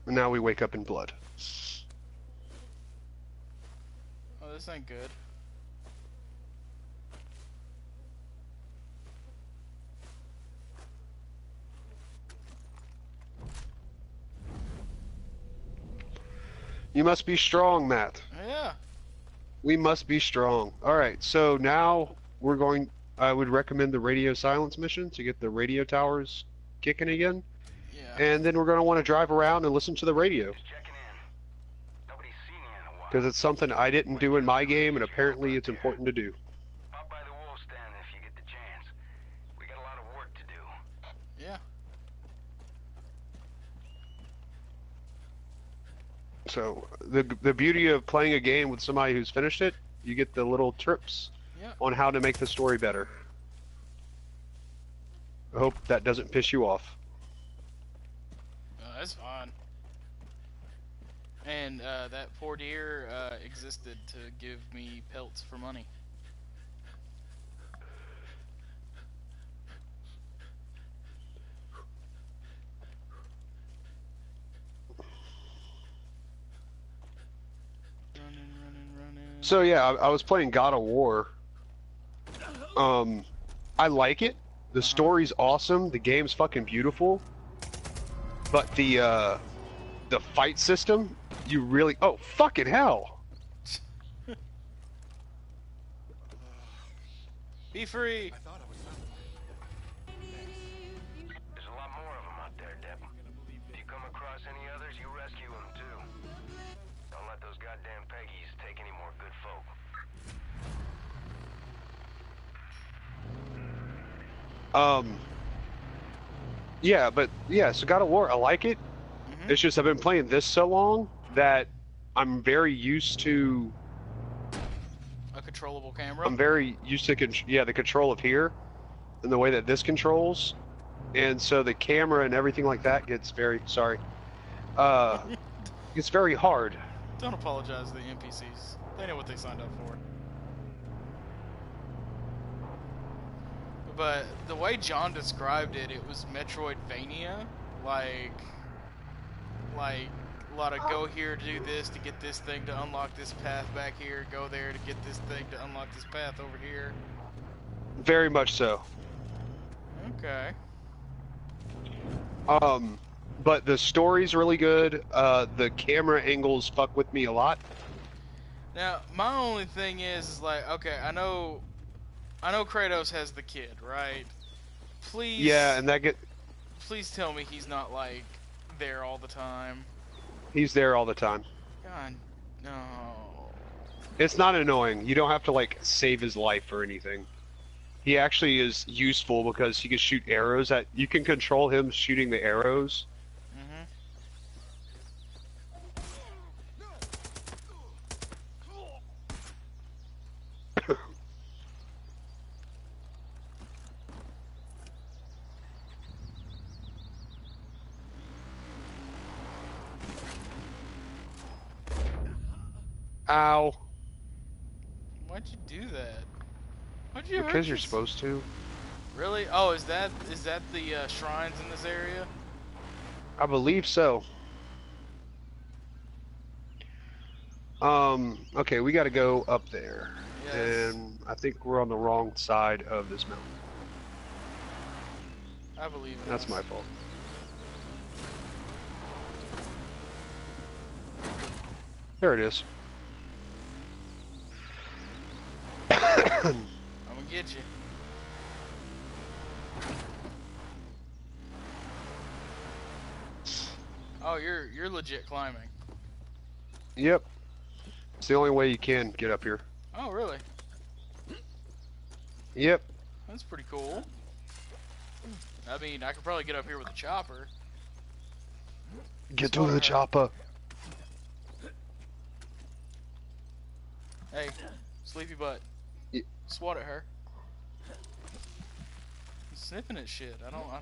And now we wake up in blood. Oh, this ain't good. You must be strong, Matt. Yeah. We must be strong. All right, so now we're going. I would recommend the radio silence mission to get the radio towers kicking again, Yeah. and then we're going to want to drive around and listen to the radio Just checking in. Nobody's seen you in because it's something I didn't do in my game, and apparently it's important to do. Pop by the wool stand if you get the chance. We got a lot of work to do. Yeah. So the the beauty of playing a game with somebody who's finished it, you get the little trips On how to make the story better. I hope that doesn't piss you off. No, that's fine. And uh, that poor deer uh, existed to give me pelts for money. Running, running, running. So yeah, I, I was playing God of War, Um, I like it. The story's awesome. The game's fucking beautiful. But the uh, the fight system, you really oh fucking hell! Be free. Um, yeah, but yeah, so God of War, I like it. It's just I've been playing this so long that I'm very used to. A controllable camera. I'm very used to con- yeah the control of here, and the way that this controls, and so the camera and everything like that gets very sorry. Uh, it's very hard. Don't apologize to the NPCs. They know what they signed up for. But the way John described it, it was Metroidvania, like, like a lot of go here to do this to get this thing to unlock this path back here, go there to get this thing to unlock this path over here. Very much so. Okay. Um, but the story's really good. Uh, the camera angles fuck with me a lot. Now, my only thing is, is like, okay, I know, I know Kratos has the kid, right? Please, Yeah, and that get please tell me he's not like there all the time. he's there all the time. God, no. It's not annoying. You don't have to like save his life or anything. He actually is useful because he can shoot arrows at. You can control him shooting the arrows. hmm Ow! Why'd you do that? Why'd you Because you're yourself? supposed to. Really? Oh, is that is that the uh, shrines in this area? I believe so. Um. Okay, we got to go up there, Yes. and I think we're on the wrong side of this mountain. I believe. That's is. my fault. There it is. I'm gonna get you. Oh, you're you're legit climbing. Yep. It's the only way you can get up here. Oh, really? Yep. That's pretty cool. I mean, I could probably get up here with a chopper. Get to the chopper. Hey, sleepy butt. Swat at her. He's sniffing at shit. I don't. I,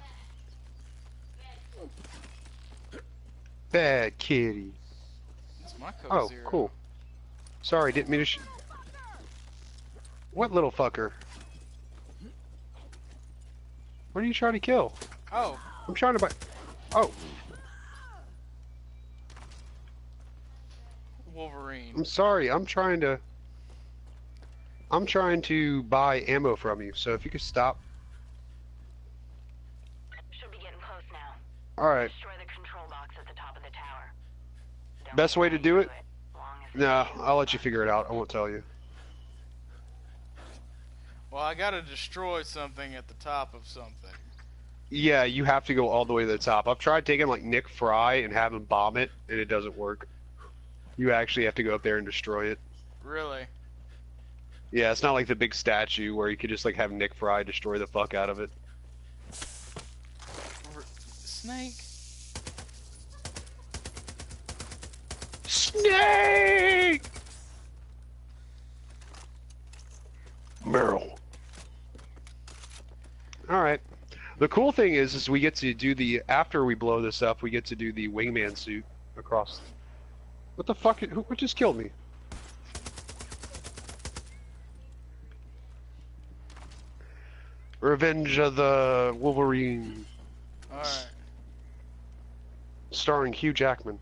Bad kitty. it's my code Oh, zero. cool. Sorry, didn't mean to. Sh- what little fucker? What are you trying to kill? Oh, I'm trying to buy. Oh, Wolverine. I'm sorry. I'm trying to. I'm trying to buy ammo from you. So if you could stop. Should be getting close now. All right. Destroy the control box at the top of the tower. Don't Best way to do it? Long as Nah, I'll let you figure it out. I won't tell you. Well, I gotta destroy something at the top of something. Yeah, you have to go all the way to the top. I've tried taking like Nick Rye and have him bomb it, and it doesn't work. You actually have to go up there and destroy it. Really? Yeah, it's not like the big statue where you could just like have Nick Rye destroy the fuck out of it. R- Snake? Snake! Meryl. All right. The cool thing is, is we get to do the after we blow this up, we get to do the wingman suit across. What the fuck? Who, who just killed me? Revenge of the Wolverine, Alright. starring Hugh Jackman.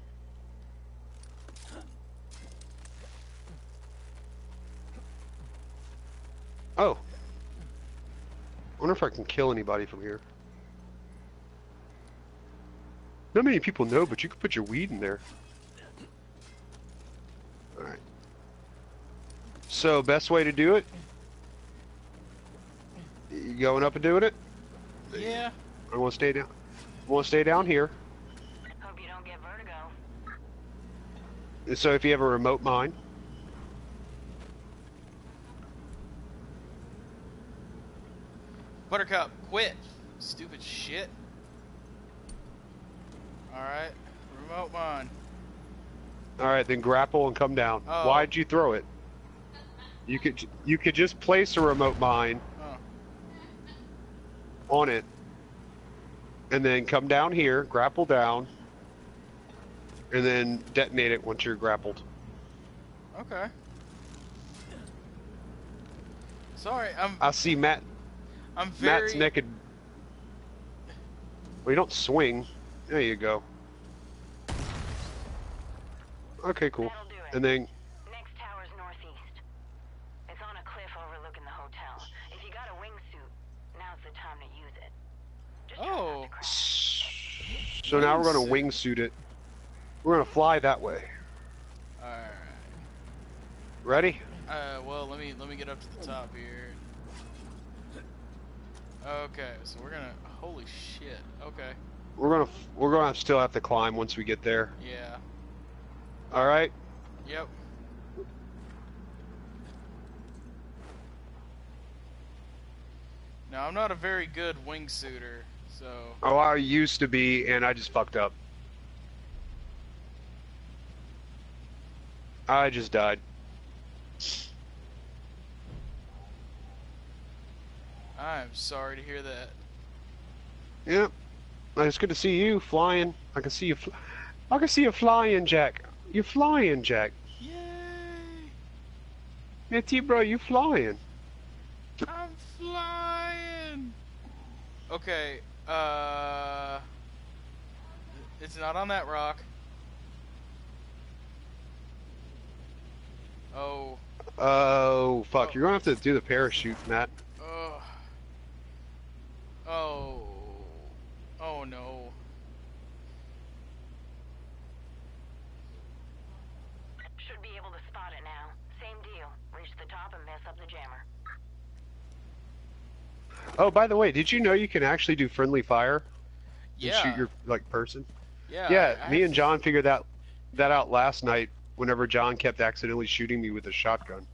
Oh, I wonder if I can kill anybody from here. Not many people know, but you can put your weed in there. Alright. So, best way to do it? You going up and doing it? Yeah. I want to stay down. I want to stay down here. Hope you don't get vertigo. And so if you have a remote mine, Buttercup, quit. Stupid shit. Alright. Remote mine. Alright, then grapple and come down. Oh. Why'd you throw it? You could you could just place a remote mine. On it, and then come down here, grapple down, and then detonate it once you're grappled. Okay. Sorry, I'm I see Matt. I'm very Matt's naked. Well, you don't swing. There you go. Okay, cool. That'll do it. And then Next tower's northeast. It's on a cliff overlooking the hotel. If you got a wingsuit, now's the time to use it. Just try not Oh. to crash. So now we're gonna wingsuit it. We're gonna fly that way. Alright. Ready? Uh well let me let me get up to the top here. Okay, so we're gonna holy shit. Okay. We're gonna we're gonna still have to climb once we get there. Yeah. All right. Yep. Now I'm not a very good wingsuiter, so Oh, I used to be, and I just fucked up. I just died. I'm sorry to hear that. Yep. It's good to see you flying. I can see you. I can see you flying, Jack. You're flying, Jack. Yay! Yeah, T, bro, you flying. I'm flying. Okay, uh it's not on that rock. Oh, Oh, fuck. You're gonna have to do the parachute, Matt. oh. Oh. Oh no. Should be able to spot it now. Same deal. Reach the top and mess up the jammer. Oh, by the way, did you know you can actually do friendly fire? and Yeah. shoot your like person. Yeah. yeah, I- I me have- and John figured that that out last night. Whenever John kept accidentally shooting me with a shotgun.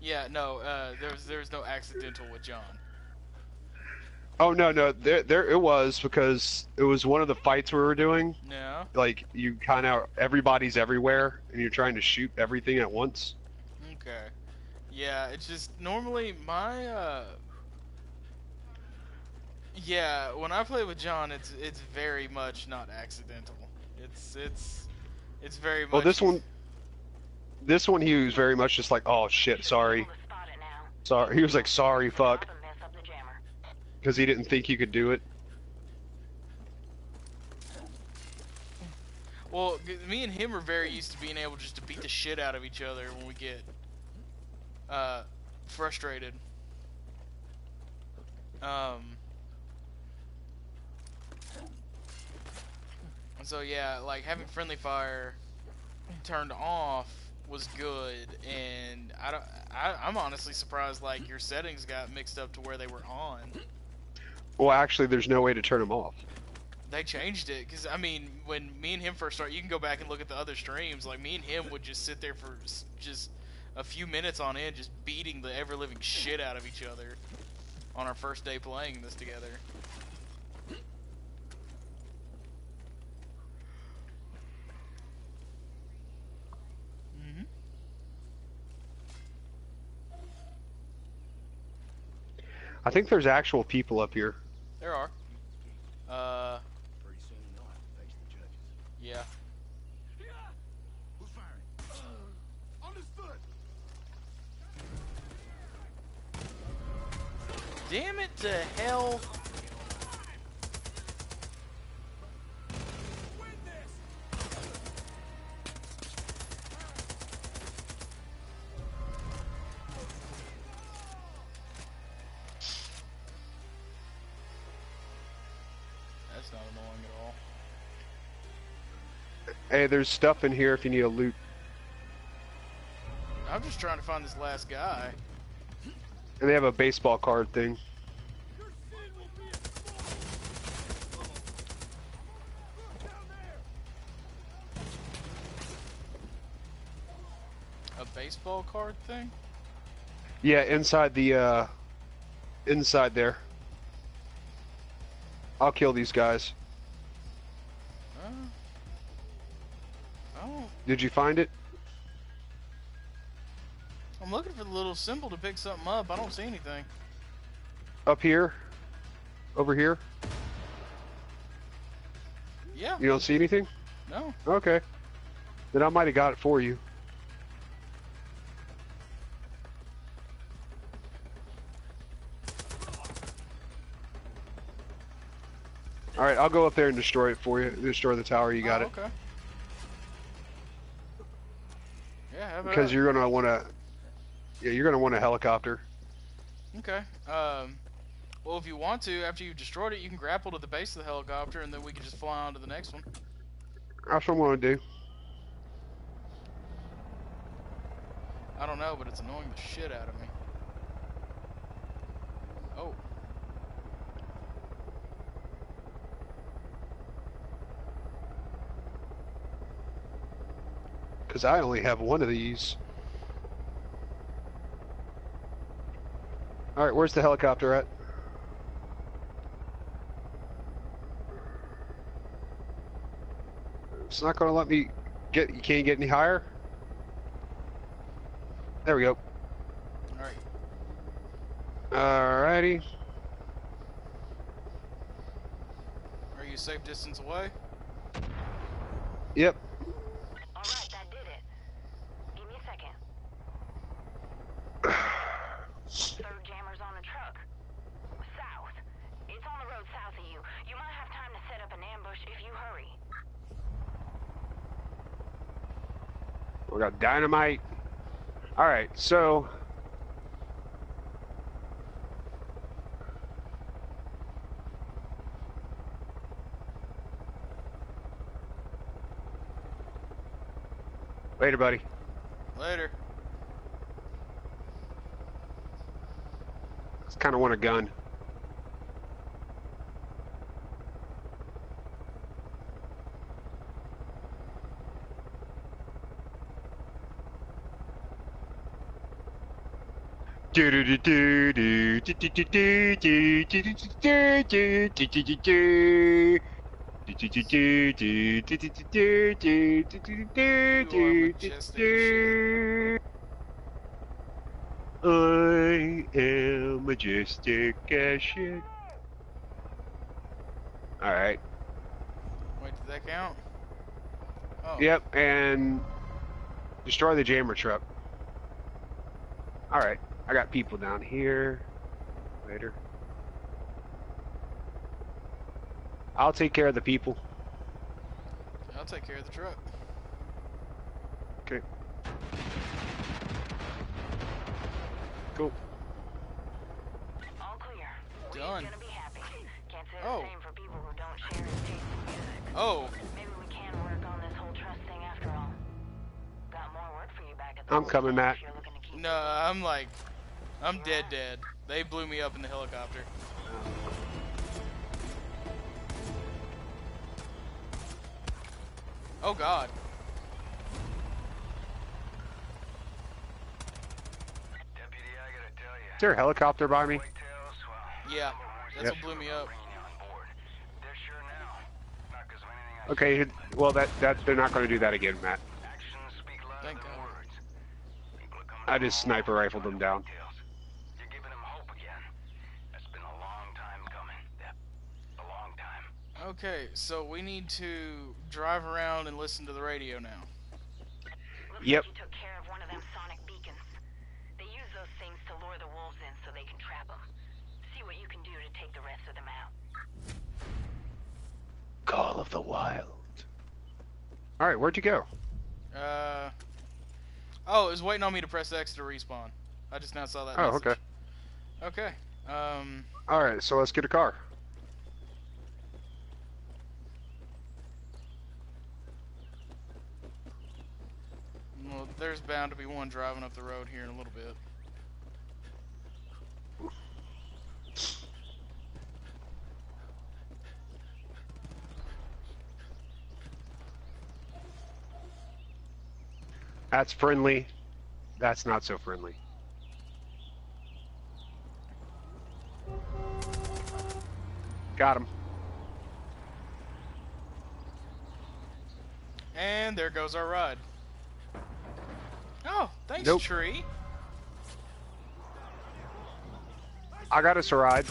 Yeah, no, uh there's there's no accidental with John. Oh no, no, there there it was because it was one of the fights we were doing. No. Like you kind of everybody's everywhere and you're trying to shoot everything at once. Okay. Yeah, it's just normally my uh Yeah, when I play with John it's it's very much not accidental. It's it's it's very much Well, this one, this one he was very much just like, oh shit, sorry, Able to spot it now. sorry. He was like, sorry, fuck, Top and mess up the jammer. because he didn't think he could do it. Well, me and him are very used to being able just to beat the shit out of each other when we get uh frustrated. Um So yeah, like having friendly fire turned off was good and I don't I, I'm honestly surprised like your settings got mixed up to where they were on. Well, actually, there's no way to turn them off. They changed it because I mean, when me and him first started, you can go back and look at the other streams. Like me and him would just sit there for just a few minutes on end, just beating the ever living shit out of each other on our first day playing this together. hmm I think there's actual people up here. There are. Uh, Pretty soon they'll have to face the judges. yeah. Who's firing? Understood. Damn it to hell. Hey, there's stuff in here if you need a loot. I'm just trying to find this last guy. And they have a baseball card thing. A baseball card thing? Yeah, inside the, uh, inside there. I'll kill these guys. Did you find it? I'm looking for the little symbol to pick something up. I don't see anything. Up here? Over here? Yeah. You don't see anything? No. Okay. Then I might have got it for you. Alright, I'll go up there and destroy it for you. Destroy the tower, you got Oh, it. Okay. Yeah, how about Because you're gonna wanna... Yeah, you're gonna want a helicopter. Okay. Um, well, if you want to, after you've destroyed it, you can grapple to the base of the helicopter, and then we can just fly on to the next one. That's what I'm gonna do. I don't know, but it's annoying the shit out of me. Oh. Because I only have one of these. Alright, where's the helicopter at? It's not gonna let me get, you can't get any higher? There we go. Alright. Alrighty. Are you safe distance away? Yep. Alright, that did it. Give me a second. Third jammer's on a truck. South. It's on the road south of you. You might have time to set up an ambush if you hurry. Dynamite. Alright, so. Later, buddy. Later. Just kind of want a gun. I am majestic as shit. Alright. Wait, did that count? Oh. Yep, and destroy the jammer truck. Alright, I got people down here. Later. I'll take care of the people. I'll take care of the truck. Okay. Cool. All clear. We're Done. gonna be happy. Can't say Oh. the same for people who don't share taste music. Oh. Maybe we can work on this whole trust thing after all. Got more work for you back at the I'm coming, place Matt. if you're looking to keep No, I'm like, I'm dead dead. They blew me up in the helicopter. Oh god. Deputy, I gotta tell you. Is there a helicopter by me? Yeah, that's Yep. what blew me up. bringing you on board. They're sure now. Not 'cause of anything I Okay, well that that they're not going to do that again, Matt. Actions speak louder Thank God. words. People are coming I just sniper rifled them down. whitetails. You're giving them hope again. That's been a long time coming. Yep. A long time. Okay, so we need to drive around and listen to the radio now. Looks Yep. like you took care of one of them sonic beacons. They use those things to lure the wolves in so they can trap them. See what you can do to take the rest of them out. Call of the Wild. All right, where'd you go? Uh. Oh, it was waiting on me to press X to respawn. I just now saw that. Oh, message. okay. Okay. Um. All right, so let's get a car. There's bound to be one driving up the road here in a little bit. That's friendly. That's not so friendly. Got him. And there goes our ride. Oh, thanks, Nope. tree. I got us a ride.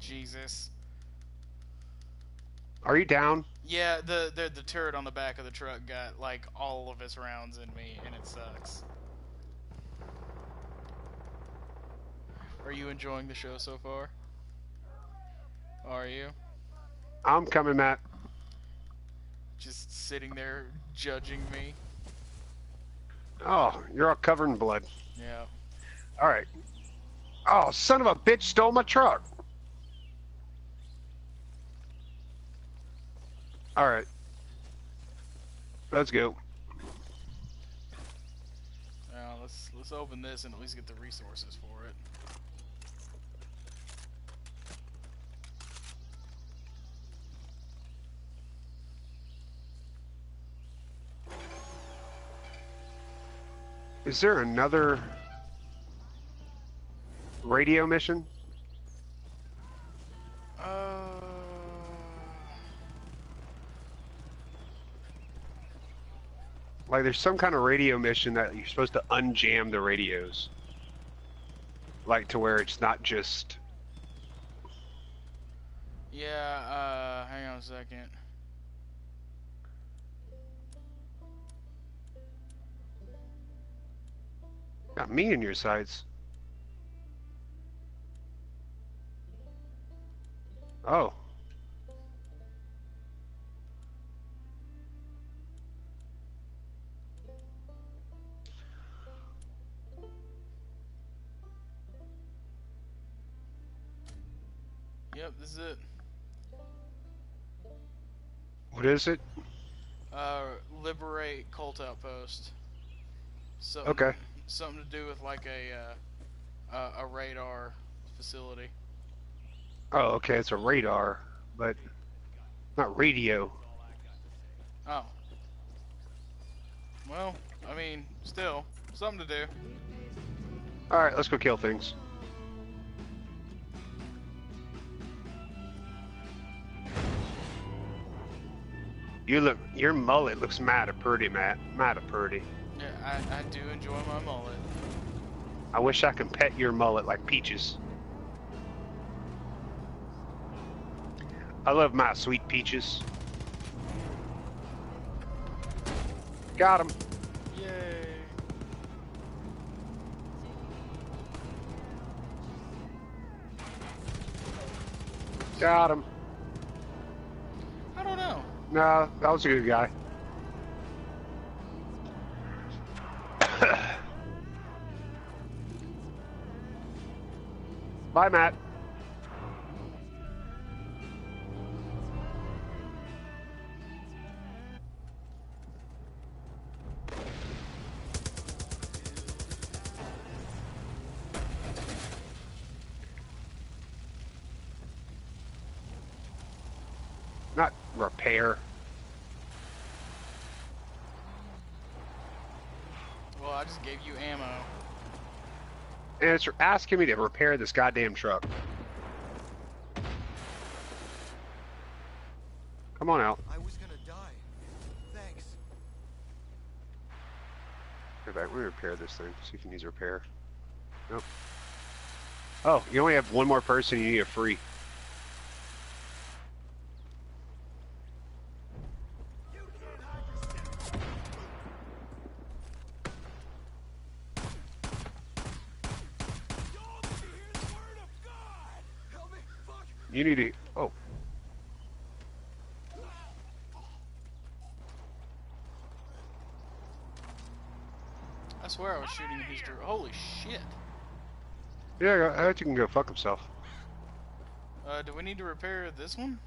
Jesus. Are you down? Yeah, the, the the turret on the back of the truck got like all of its rounds in me, and it sucks. Are you enjoying the show so far? Are you? I'm coming, Matt. Just sitting there judging me? Oh, you're all covered in blood. Yeah. All right. Oh, son of a bitch stole my truck. All right. Let's go. Now let's let's open this and at least get the resources for it. Is there another radio mission? Uh, Like there's some kind of radio mission that you're supposed to unjam the radios. Like to where it's not just yeah. Uh, hang on a second. Got me in your sights. Oh. Yep, this is it. What is it? Uh, liberate cult outpost. So Okay. Something to do with like a uh, a, a radar facility. Oh, okay, it's a radar, but not radio. Oh. Well, I mean, still something to do. All right, let's go kill things. You look, your mullet looks mad of pretty, Matt. Mad of pretty. Yeah, I, I do enjoy my mullet. I wish I could pet your mullet like peaches. I love my sweet peaches. Got him. Yay! Got him. I don't know. No, that was a good guy. Bye, Matt. And it's asking me to repair this goddamn truck. Come on out. I was gonna die. Thanks. Go back. Let me repair this thing. See if it needs repair. Nope. Oh, you only have one more person. You need a free. You need to. Oh. I swear I was shooting his dir- Holy shit! Yeah, I bet you can go fuck himself. Uh, do we need to repair this one?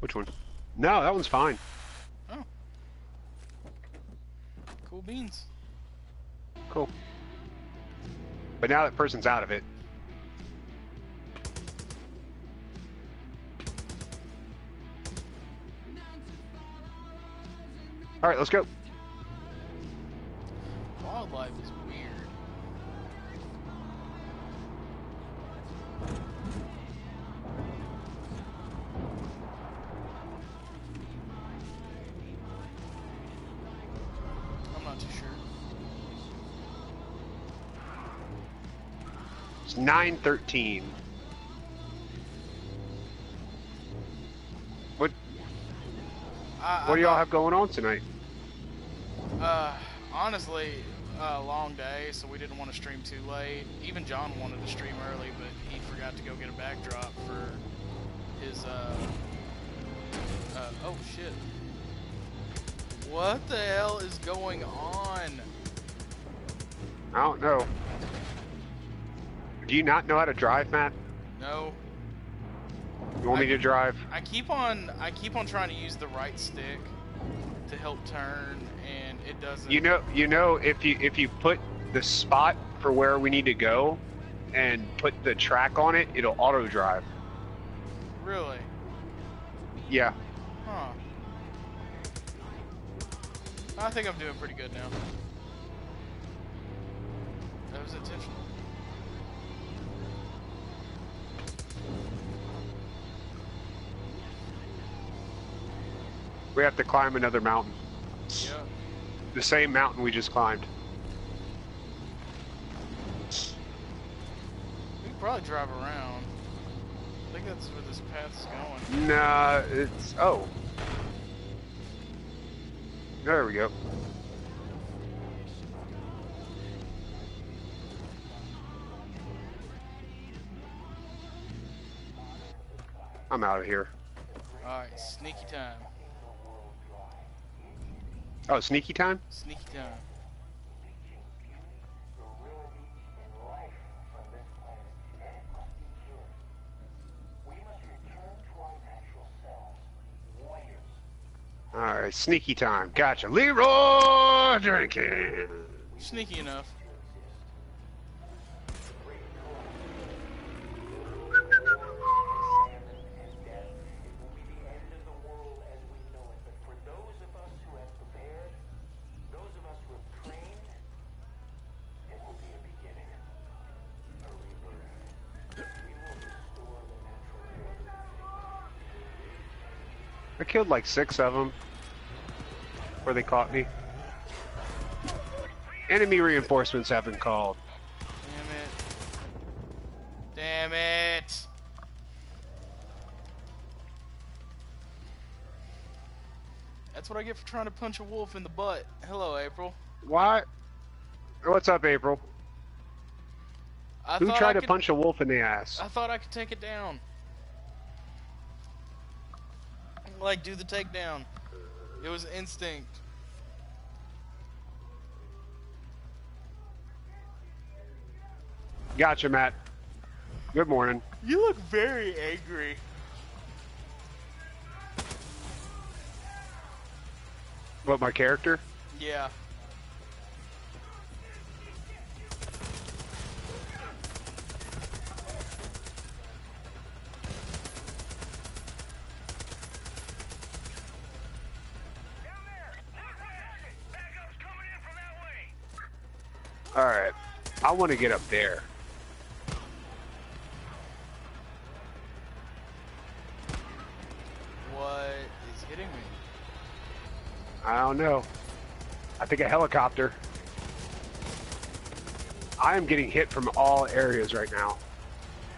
Which one? No, that one's fine. Oh. Cool beans. Cool. But now that person's out of it. All right, let's go. 9:13. What I, What do y'all have going on tonight? Uh, honestly, a long day, so we didn't want to stream too late. Even John wanted to stream early, but he forgot to go get a backdrop for his, uh, uh, oh shit. What the hell is going on? I don't know. Do you not know how to drive, Matt? No. You want me to drive? I keep on, I keep on trying to use the right stick to help turn, and it doesn't. You know, you know, if you if you put the spot for where we need to go, and put the track on it, it'll auto drive. Really? Yeah. Huh. I think I'm doing pretty good now. That was intentional. We have to climb another mountain. Yeah. The same mountain we just climbed. We could probably drive around. I think that's where this path's going. Nah, it's oh. There we go. I'm out of here. Alright, sneaky time. Oh, sneaky time? Sneaky time. All right, sneaky time. Gotcha. Leroy drinking. Sneaky enough. Like six of them where they caught me. Enemy reinforcements have been called. Damn it. Damn it. That's what I get for trying to punch a wolf in the butt. Hello, April. What? What's up, April? I Who tried to punch a wolf in the ass? I thought I could take it down. Like, do the takedown. It was instinct. Gotcha, Matt. Good morning. You look very angry. What, my character? Yeah. I want to get up there. What is hitting me? I don't know. I think a helicopter. I am getting hit from all areas right now.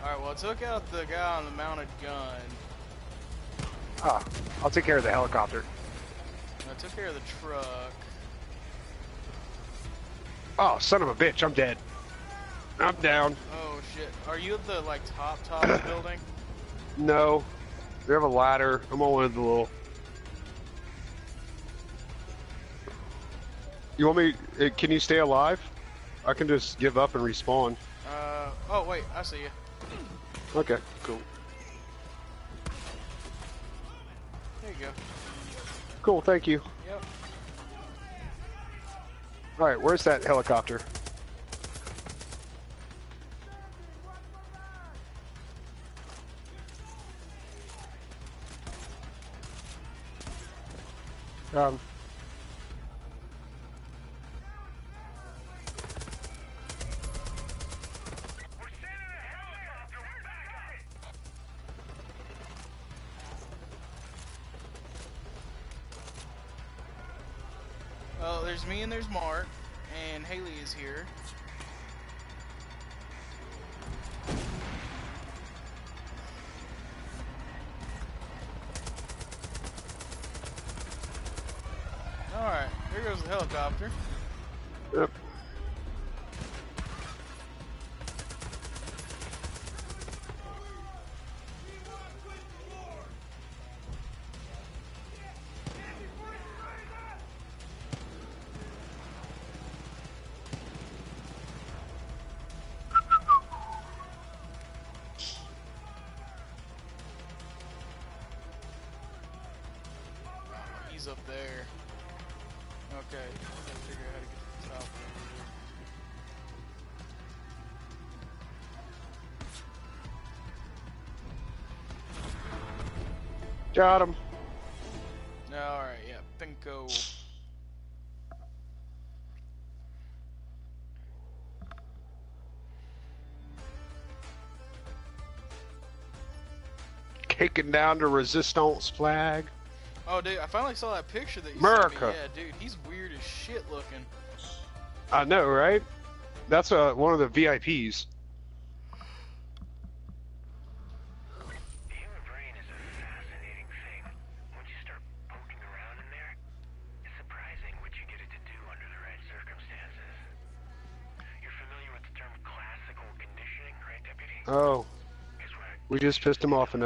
Alright, well, I took out the guy on the mounted gun. Ah, I'll take care of the helicopter. I took care of the truck. Oh, son of a bitch, I'm dead. I'm down. Oh shit. Are you at the like top top of the building? No. We have a ladder. I'm on one of the little. You want me? eh, Can you stay alive? I can just give up and respawn. Uh oh wait, I see you. Okay, cool. There you go. Cool, thank you. Yep. All right, where's that helicopter? Um, there. Okay, gotta figure out how to get to the top. Got him. Alright, yeah, Pinko. Taking down the resistance flag. Dude, I finally saw that picture that you America. sent me. Yeah, dude, he's weird as shit looking. I know, right? That's uh, one of the VIPs. Oh. We just pissed him off thing.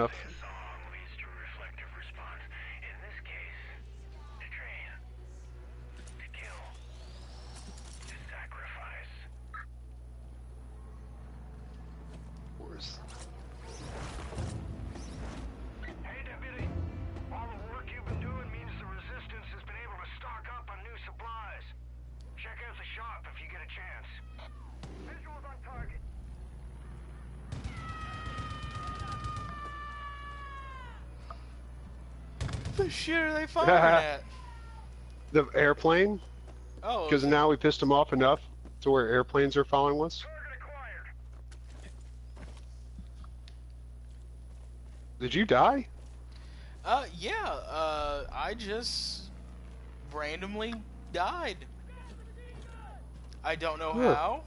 Firing at? The airplane? Oh, Because now we pissed them off enough to where airplanes are following us. Did you die? Uh, yeah. Uh, I just randomly died. I don't know Huh. how.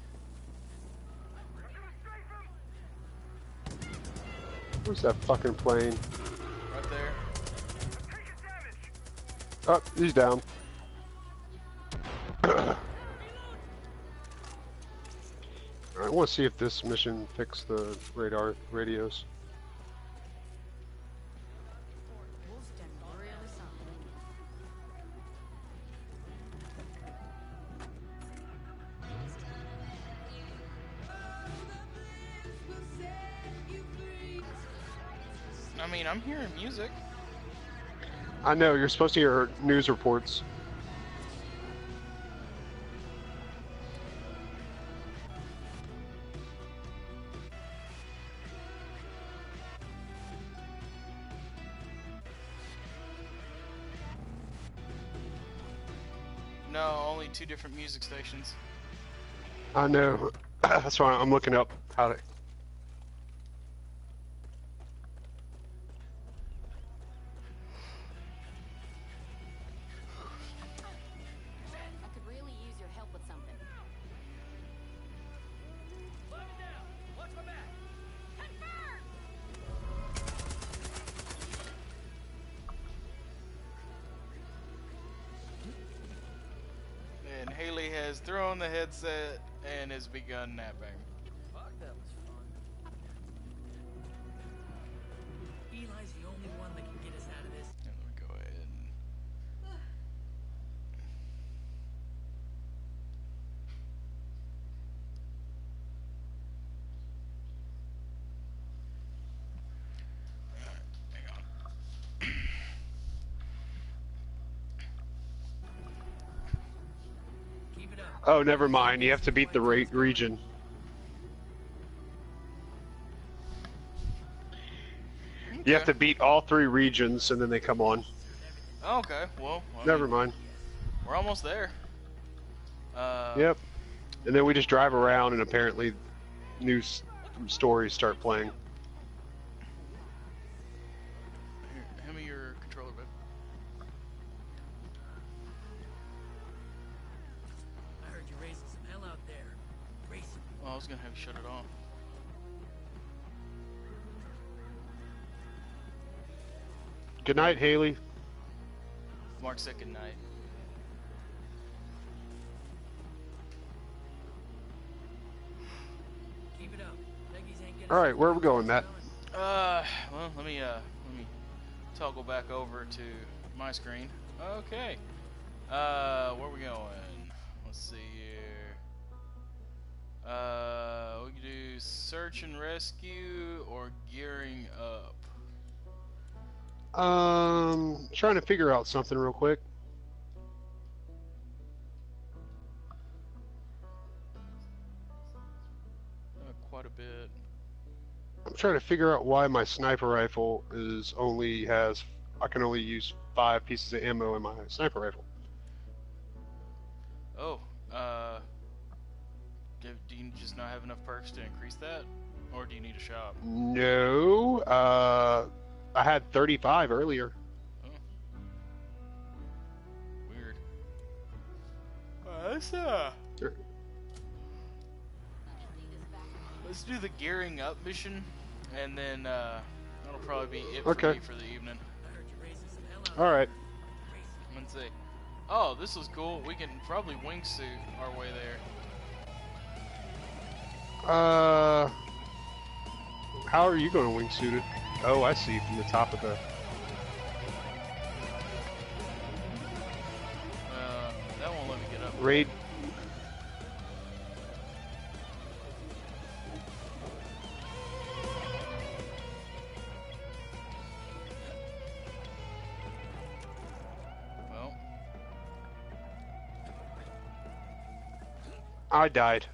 Where's that fucking plane? Oh, he's down. I want to see if this mission fixed the radar radios. I mean, I'm hearing music. I know you're supposed to hear news reports. No, only two different music stations. I know. That's why I'm looking up how to. Begun napping. Oh, never mind. You have to beat the ra- region. You have to beat all three regions, and then they come on. Okay, well, I Never mind. We're almost there. Uh, Yep. And then we just drive around, and apparently, new stories start playing. Good night, Haley. Mark said good night. Keep it up. Peggy's ain't getting All right, where are we going, Matt? Uh, well, let me uh, let me toggle back over to my screen. Okay. Uh, where are we going? Let's see here. Uh, we can do search and rescue or gearing up. Um, trying to figure out something real quick. Uh, quite a bit. I'm trying to figure out why my sniper rifle is only has I can only use five pieces of ammo in my sniper rifle. Oh, uh, do, do you just not have enough perks to increase that, or do you need a shop? No, uh, I had 35 earlier. Weird. Uh, let's uh, Sure. let's do the gearing up mission, and then uh, that'll probably be it Okay. for me for the evening. All right. Let's see. Oh, this was cool. We can probably wingsuit our way there. Uh, how are you going to wingsuit it? Oh, I see from the top of the. Uh, that won't let me get up. Raid. Well, I died.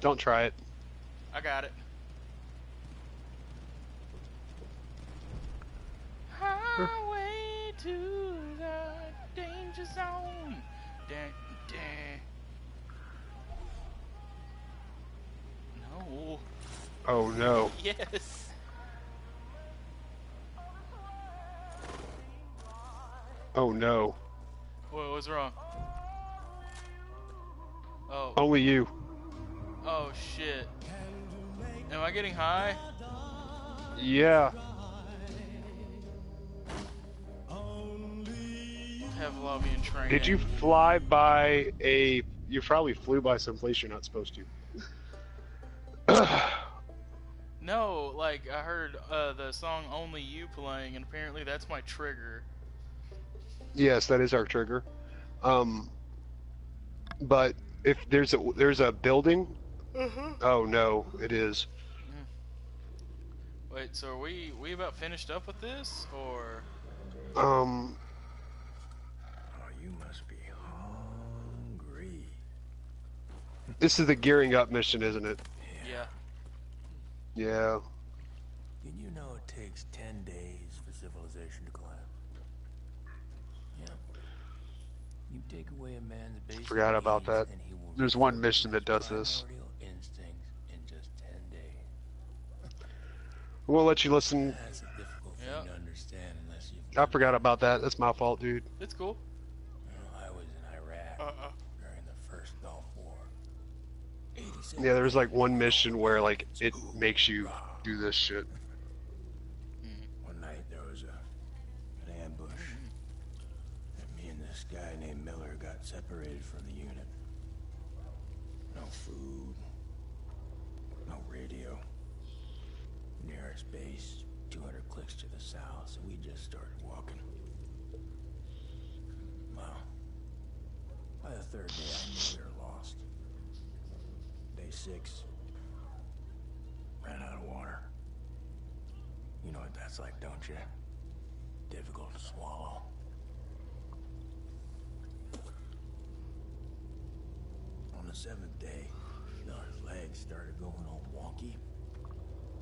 Don't try it. I got it. Highway to the danger zone. Dun, dun. No. Oh no. Yes. Oh no. What was wrong? Oh. Only you. Oh shit. Am I getting high? Yeah. Heavily in training. Did you fly by a? You probably flew by some place you're not supposed to. No, like I heard uh, the song "Only You" playing, and apparently that's my trigger. Yes, that is our trigger. Um, but if there's a there's a building. Oh no, it is. Wait, so are we we about finished up with this, or Um, Oh, you must be hungry. this is the gearing up mission, isn't it? Yeah? Yeah. Did you know it takes 10 days for civilization to collapse? Yeah. You take away a man's basic Forgot about needs that. he will There's one mission that does this. instincts in just 10 days. We'll let you listen. That's a difficult thing Yeah. to understand unless you've I forgot about that. That's my fault, dude. It's cool. You I was in Iraq Uh-uh. during Yeah, there was like one mission where like it makes you do this shit. One night there was a an ambush. And me and this guy named Miller got separated from the unit. No food. No radio. Nearest base, 200 clicks to the south, so we just started walking. Well, by the third day I knew we Six Ran out of water. You know what that's like, don't you? Difficult to swallow. On the seventh day, you know, his legs started going all wonky.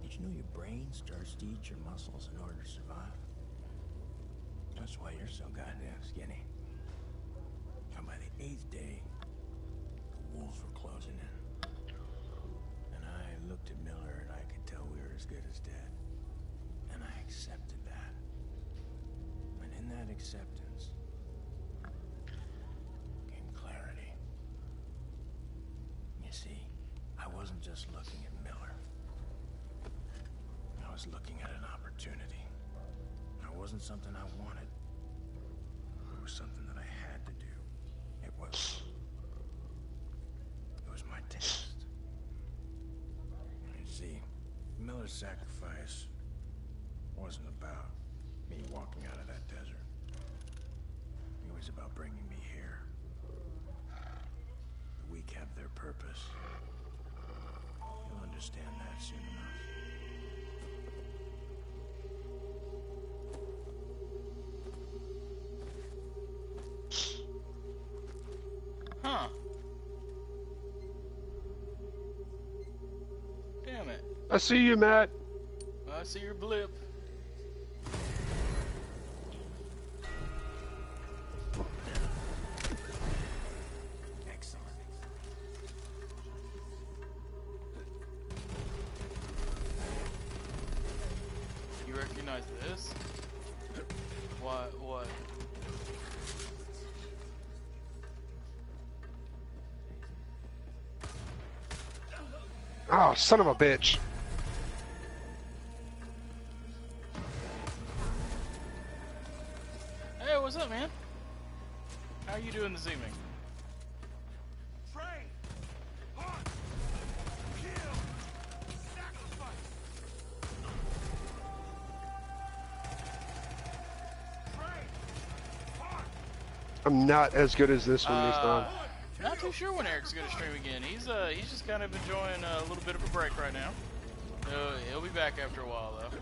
Did you know your brain starts to eat your muscles in order to survive? That's why you're so goddamn skinny. And by the eighth day, the wolves were closing in. Looked at Miller and I could tell we were as good as dead. And I accepted that. And in that acceptance came clarity. You see, I wasn't just looking at Miller. I was looking at an opportunity. It wasn't something I wanted. It was something that I had to do. It was. It was my test. Miller's sacrifice wasn't about me walking out of that desert. It was about bringing I see you, Matt. I see your blip. Excellent. You recognize this? What? What? Oh, son of a bitch. I'm not as good as this one Uh, not too sure when Eric's gonna stream again. He's uh he's just kind of enjoying a little bit of a break right now. Uh, he'll be back after a while though.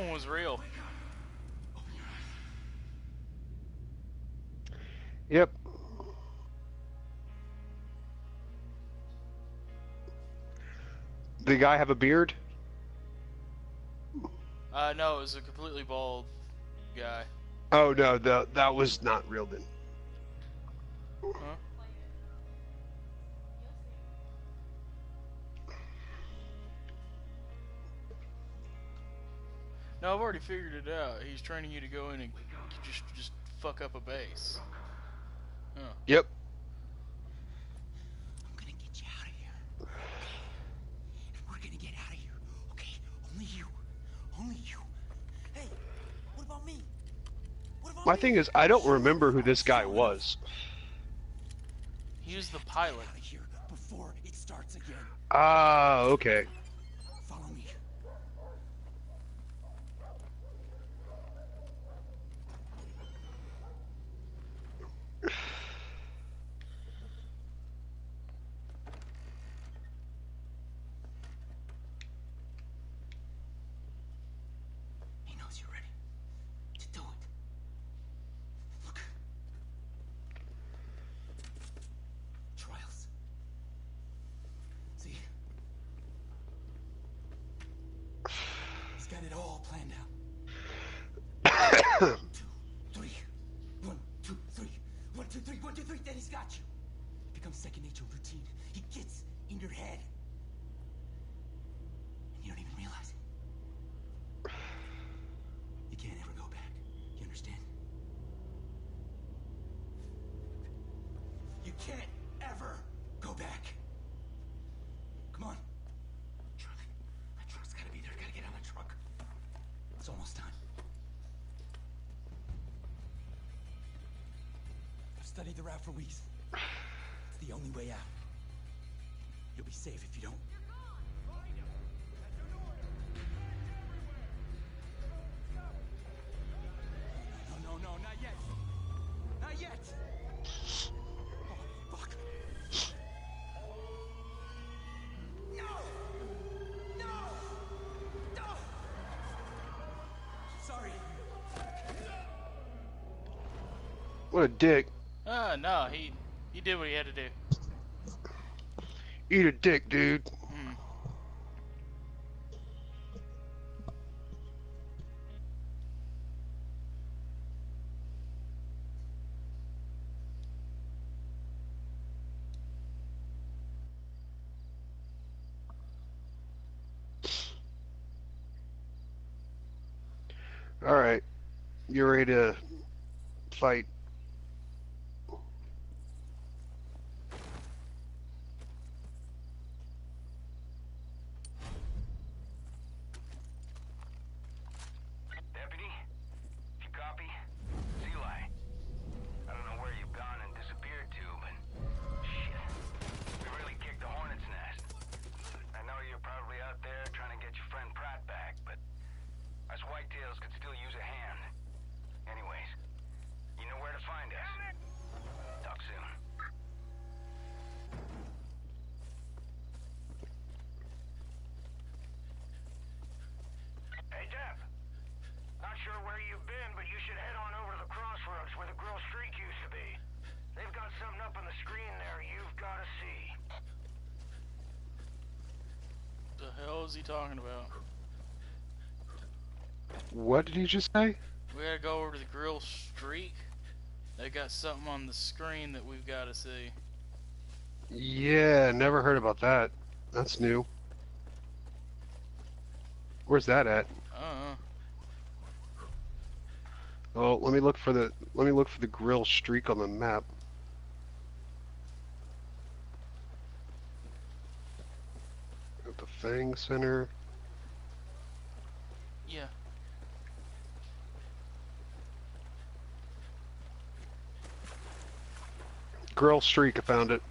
One was real. Yep. The guy have a beard? Uh, no, it was a completely bald guy. Oh no, the, that was not real then. Figured it out. He's training you to go in and just just fuck up a base. Huh. Yep. I'm gonna get you out of here. And we're gonna get out of here. Okay? Only you. Only you. Hey, what about me? What about My me? thing is, I don't remember who this guy was. He was the pilot. Out of here before it starts again. Ah, okay. understand? You can't ever go back. Come on. Truck. That truck's gotta be there. Gotta get on the truck. It's almost time. I've studied the route for weeks. It's the only way out. You'll be safe if you don't. What a dick. Uh, no, he he did what he had to do. Eat a dick, dude. Hmm. Alright. You ready to fight? Deputy, if you copy, it's Eli. I don't know where you've gone and disappeared to, but shit, we really kicked the hornet's nest. I know you're probably out there trying to get your friend Pratt back, but us whitetails could still use a hand. Anyways, you know where to find us. Talk soon. Hey, Deb. Not sure where you've been, but you should head on over to the crossroads where the Grill Streak used to be. They've got something up on the screen there you've got to see. The hell is he talking about? What did he just say? We gotta go over to the grill streak. They got something on the screen that we've got to see. Yeah, never heard about that. That's new. Where's that at? Uh, Oh, let me look for the let me look for the grill streak on the map. At the Fang Center. yeah. Grill streak, I found it.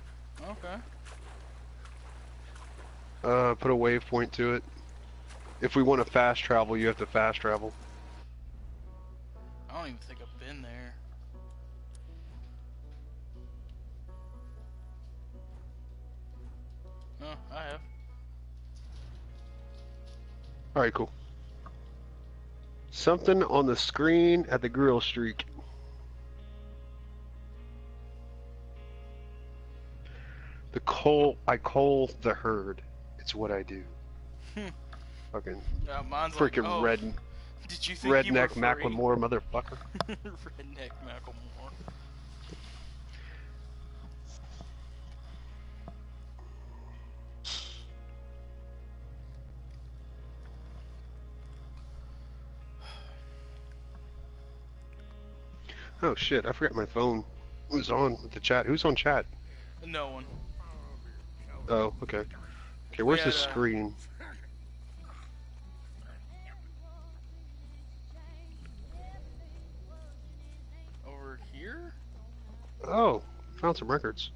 Okay. Uh, put a waypoint to it. If we want to fast travel, you have to fast travel. I don't even think I've been there. No, I have. Alright, cool. Something on the screen at the grill streak. The coal, I coal the herd. It's what I do. Hmm. Fucking Yeah, like, freaking oh, red, Did you think redneck free? Macklemore motherfucker. Redneck Macklemore. Oh shit, I forgot my phone was on with the chat. Who's on chat? No one. Oh, okay. Okay, where's the uh, screen? Over here? Oh, found some records.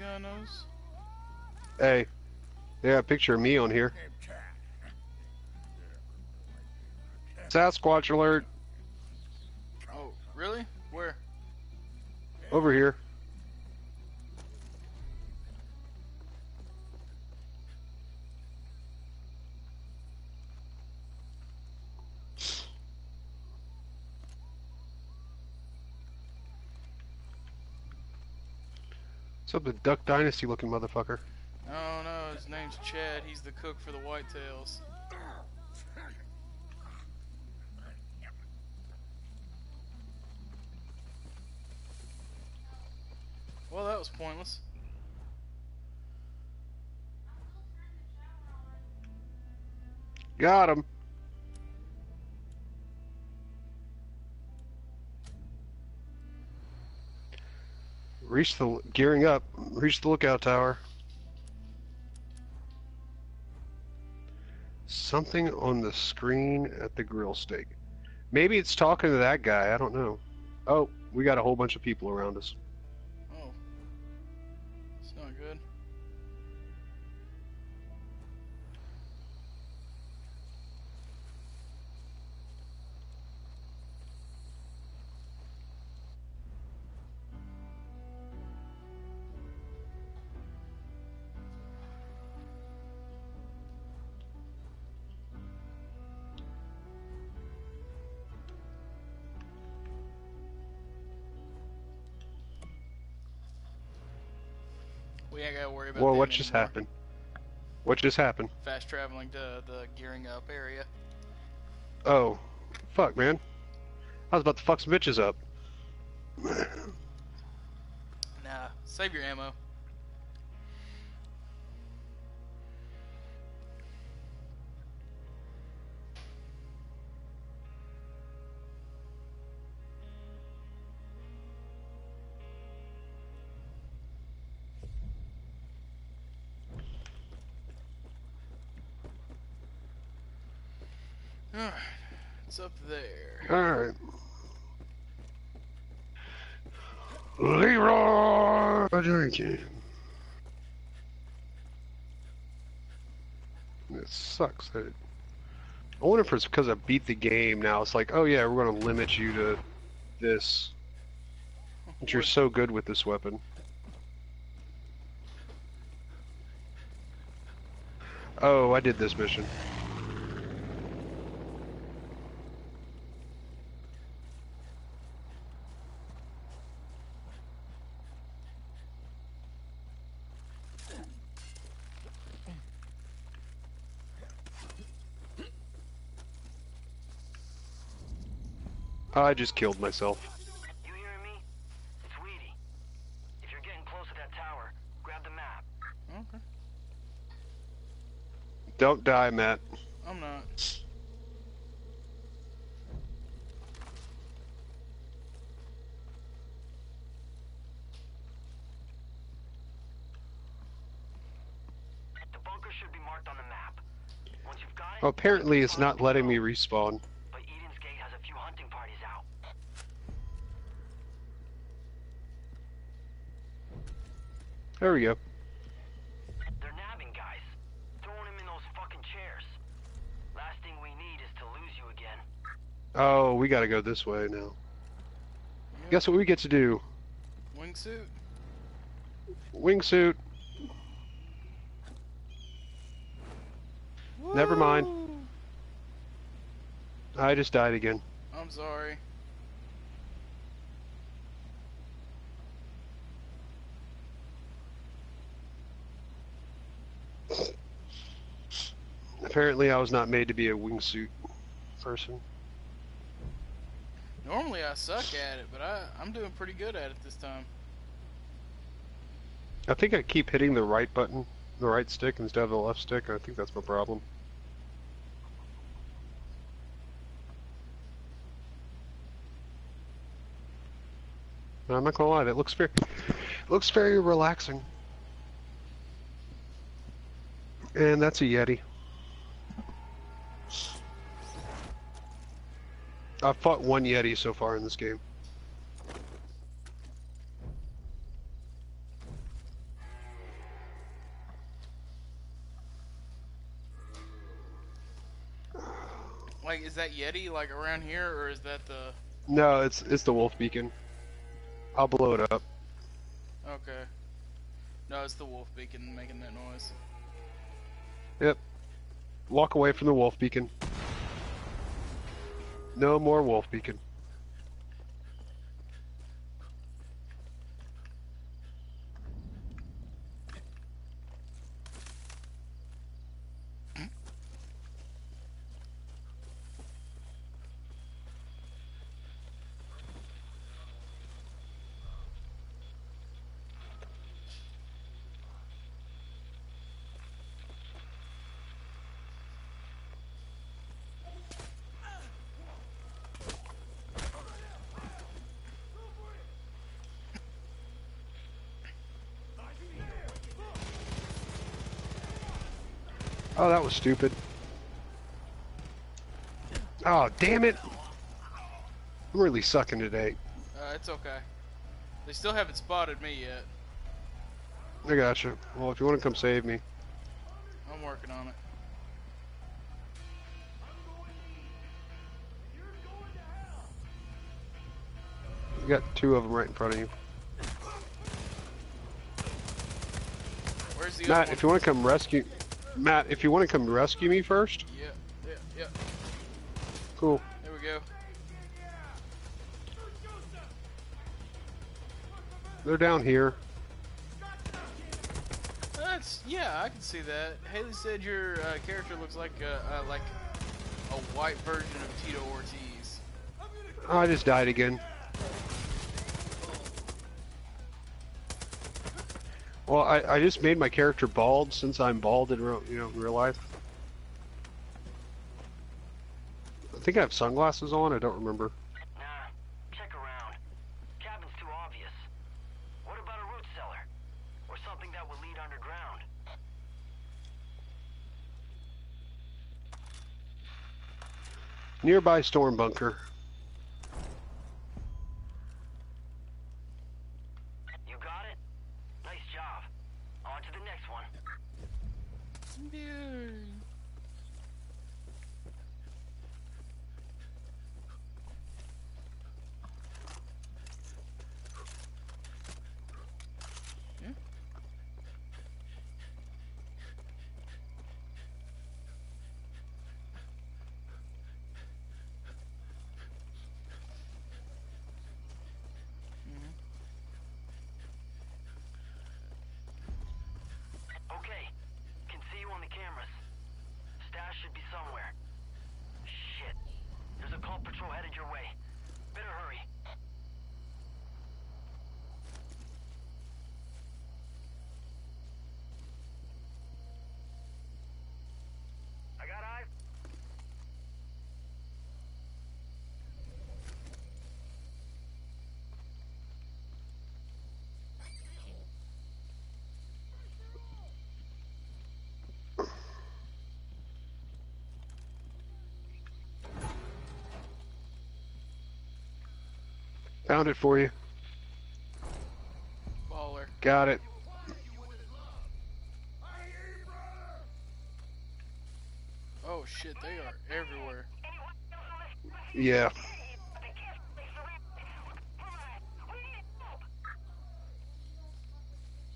Guy knows? Hey, yeah, a picture of me on here. Sasquatch alert Oh, really? Where? over here. What's up, the Duck Dynasty looking motherfucker? Oh no, his name's Chad. He's the cook for the Whitetails. Well, that was pointless. Got him. Reach the gearing up. Reach the lookout tower. Something on the screen at the grill steak. Maybe it's talking to that guy. I don't know. Oh, we got a whole bunch of people around us. Worry about Well, what just anymore. happened? What just happened? Fast traveling to the gearing up area. Oh, fuck, man. I was about to fuck some bitches up. Nah, save your ammo. There. Alright. Leroy Jenkins. It sucks. I wonder if it's because I beat the game now. It's like, oh yeah, we're going to limit you to this. But you're so good with this weapon. Oh, I did this mission. I just killed myself. You hearing me? It's Wheaty. If you're getting close to that tower, grab the map. Okay. Don't die, Matt. I'm not. The bunker should be marked on the map. Once you've got it, apparently it's not letting me respawn. but Eden's Gate has a few hunting parties out. There we go. They're nabbing guys, throwing them in those fucking chairs. Last thing we need is to lose you again. Oh, we gotta go this way now. Guess what we get to do? Wingsuit? Wingsuit. Never mind. I just died again. I'm sorry. Apparently I was not made to be a wingsuit person. Normally I suck at it, but I, I'm doing pretty good at it this time. I think I keep hitting the right button, the right stick instead of the left stick. I think that's my problem. I'm not gonna lie, that looks very, looks very relaxing. And that's a Yeti. I've fought one Yeti so far in this game. Like, is that Yeti, like, around here, or is that the... No, it's it's the wolf beacon. I'll blow it up. Okay. No, it's the wolf beacon making that noise. Yep. Walk away from the wolf beacon. No more wolf beacon. Oh, that was stupid. Oh, damn it! I'm really sucking today. Uh, it's okay. They still haven't spotted me yet. I gotcha. Well, if you want to come save me. I'm working on it. You got two of them right in front of you. Where's the Matt, other if you want to come rescue... Matt, if you want to come rescue me first, Yeah, yeah, yeah. cool. There we go. They're down here. That's yeah, I can see that. Haley said your uh, character looks like a, uh, like a white version of Tito Ortiz. I just died again. Well, I, I just made my character bald since I'm bald in real, you know, in real life. I think I have sunglasses on. I don't remember. Nah, check around. Cabin's too obvious. What about a root cellar? Or something that will lead underground? Nearby storm bunker. You got it? Nice job. On to the next one. Okay. Can see you on the cameras. Stash should be somewhere. Shit. There's a cult patrol headed your way. Better hurry. I got eyes. Found it for you. Baller. Got it. Oh shit, they are everywhere. Yeah.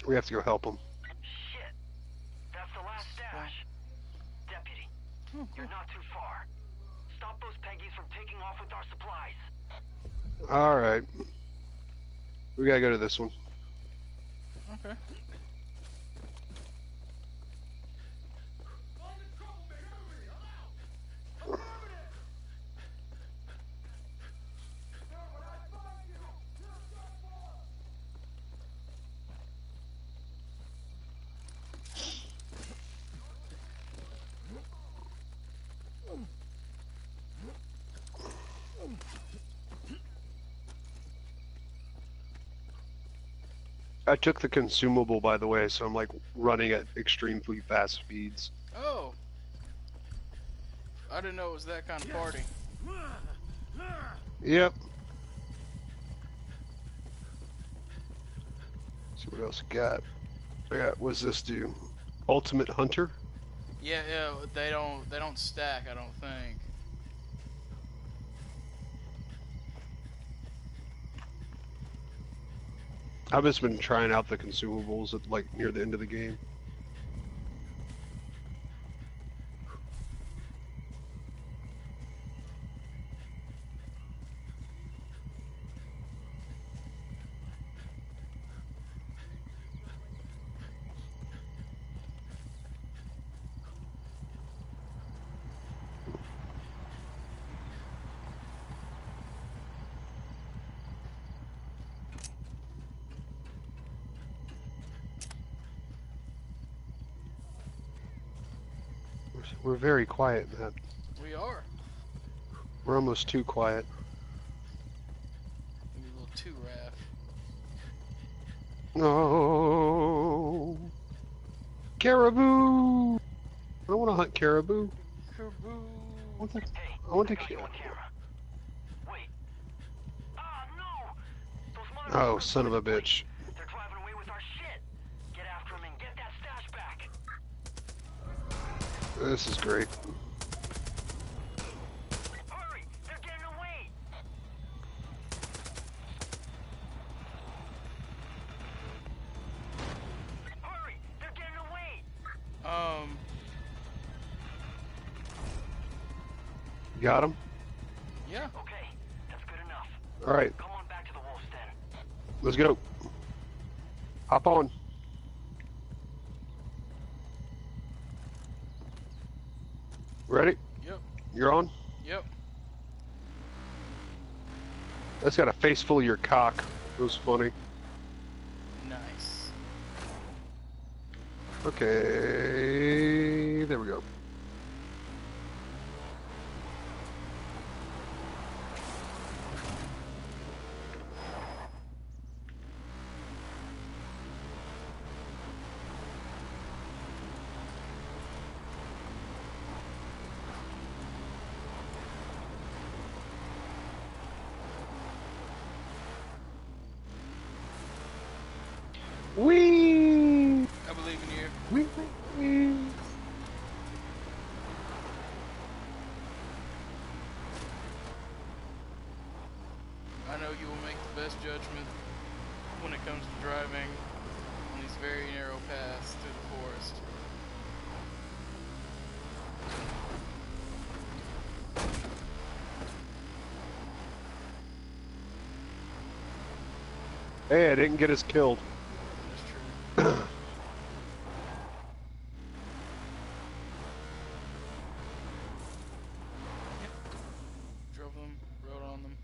We have to go help them. Shit. That's the last stash. Deputy, hmm. you're not too far. Stop those Peggies from taking off with our supplies. All right. We gotta go to this one. Okay. I took the consumable, by the way, so I'm like running at extremely fast speeds. Oh. I didn't know it was that kind of party. Yep. see what else I got. I got. What's this do? Ultimate Hunter. Yeah, yeah, they don't they don't stack, I don't think. I've just been trying out the consumables at like near the end of the game. We're very quiet, Matt. We are. We're almost too quiet. Maybe a little too raff. No. Caribou. I don't want to hunt caribou. Caribou. I want to, I want to kill. Oh, son of a bitch. This is great. Hurry! They're getting away. Hurry! They're getting away. Um, Got him? yeah. Okay, that's good enough. Alright, Come on back to the wolf's den. let's go. Hop on. Ready? Yep. You're on? Yep. That's got a face full of your cock. It was funny. Nice. Okay, there we go. Wee! I believe in you. Wee! wee. I know you will make the best judgment when it comes to driving on these very narrow paths through the forest. Hey, I didn't get us killed. That's true. Drove them, rode on them.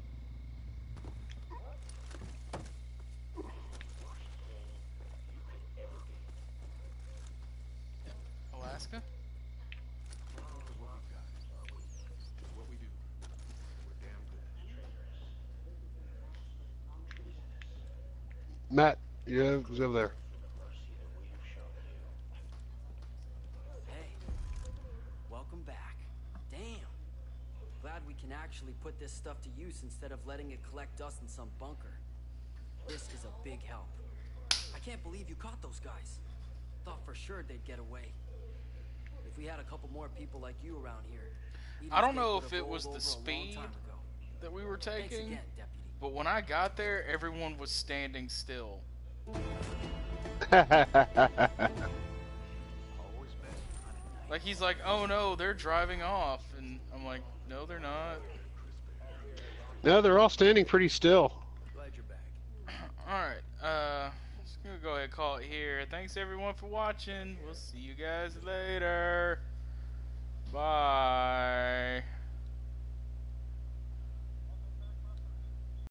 Alaska? Matt, yeah, who's over there? Hey, welcome back. Damn. Glad we can actually put this stuff to use instead of letting it collect dust in some bunker. This is a big help. I can't believe you caught those guys. Thought for sure they'd get away. If we had a couple more people like you around here, I don't know if it was the over a long speed that we were taking, again, but when I got there, everyone was standing still. Like he's like, "Oh no, they're driving off," and I'm like, "No, they're not." no, they're all standing pretty still. Glad you're back. All right, uh, just gonna go ahead and call it here. Thanks everyone for watching. We'll see you guys later. Bye.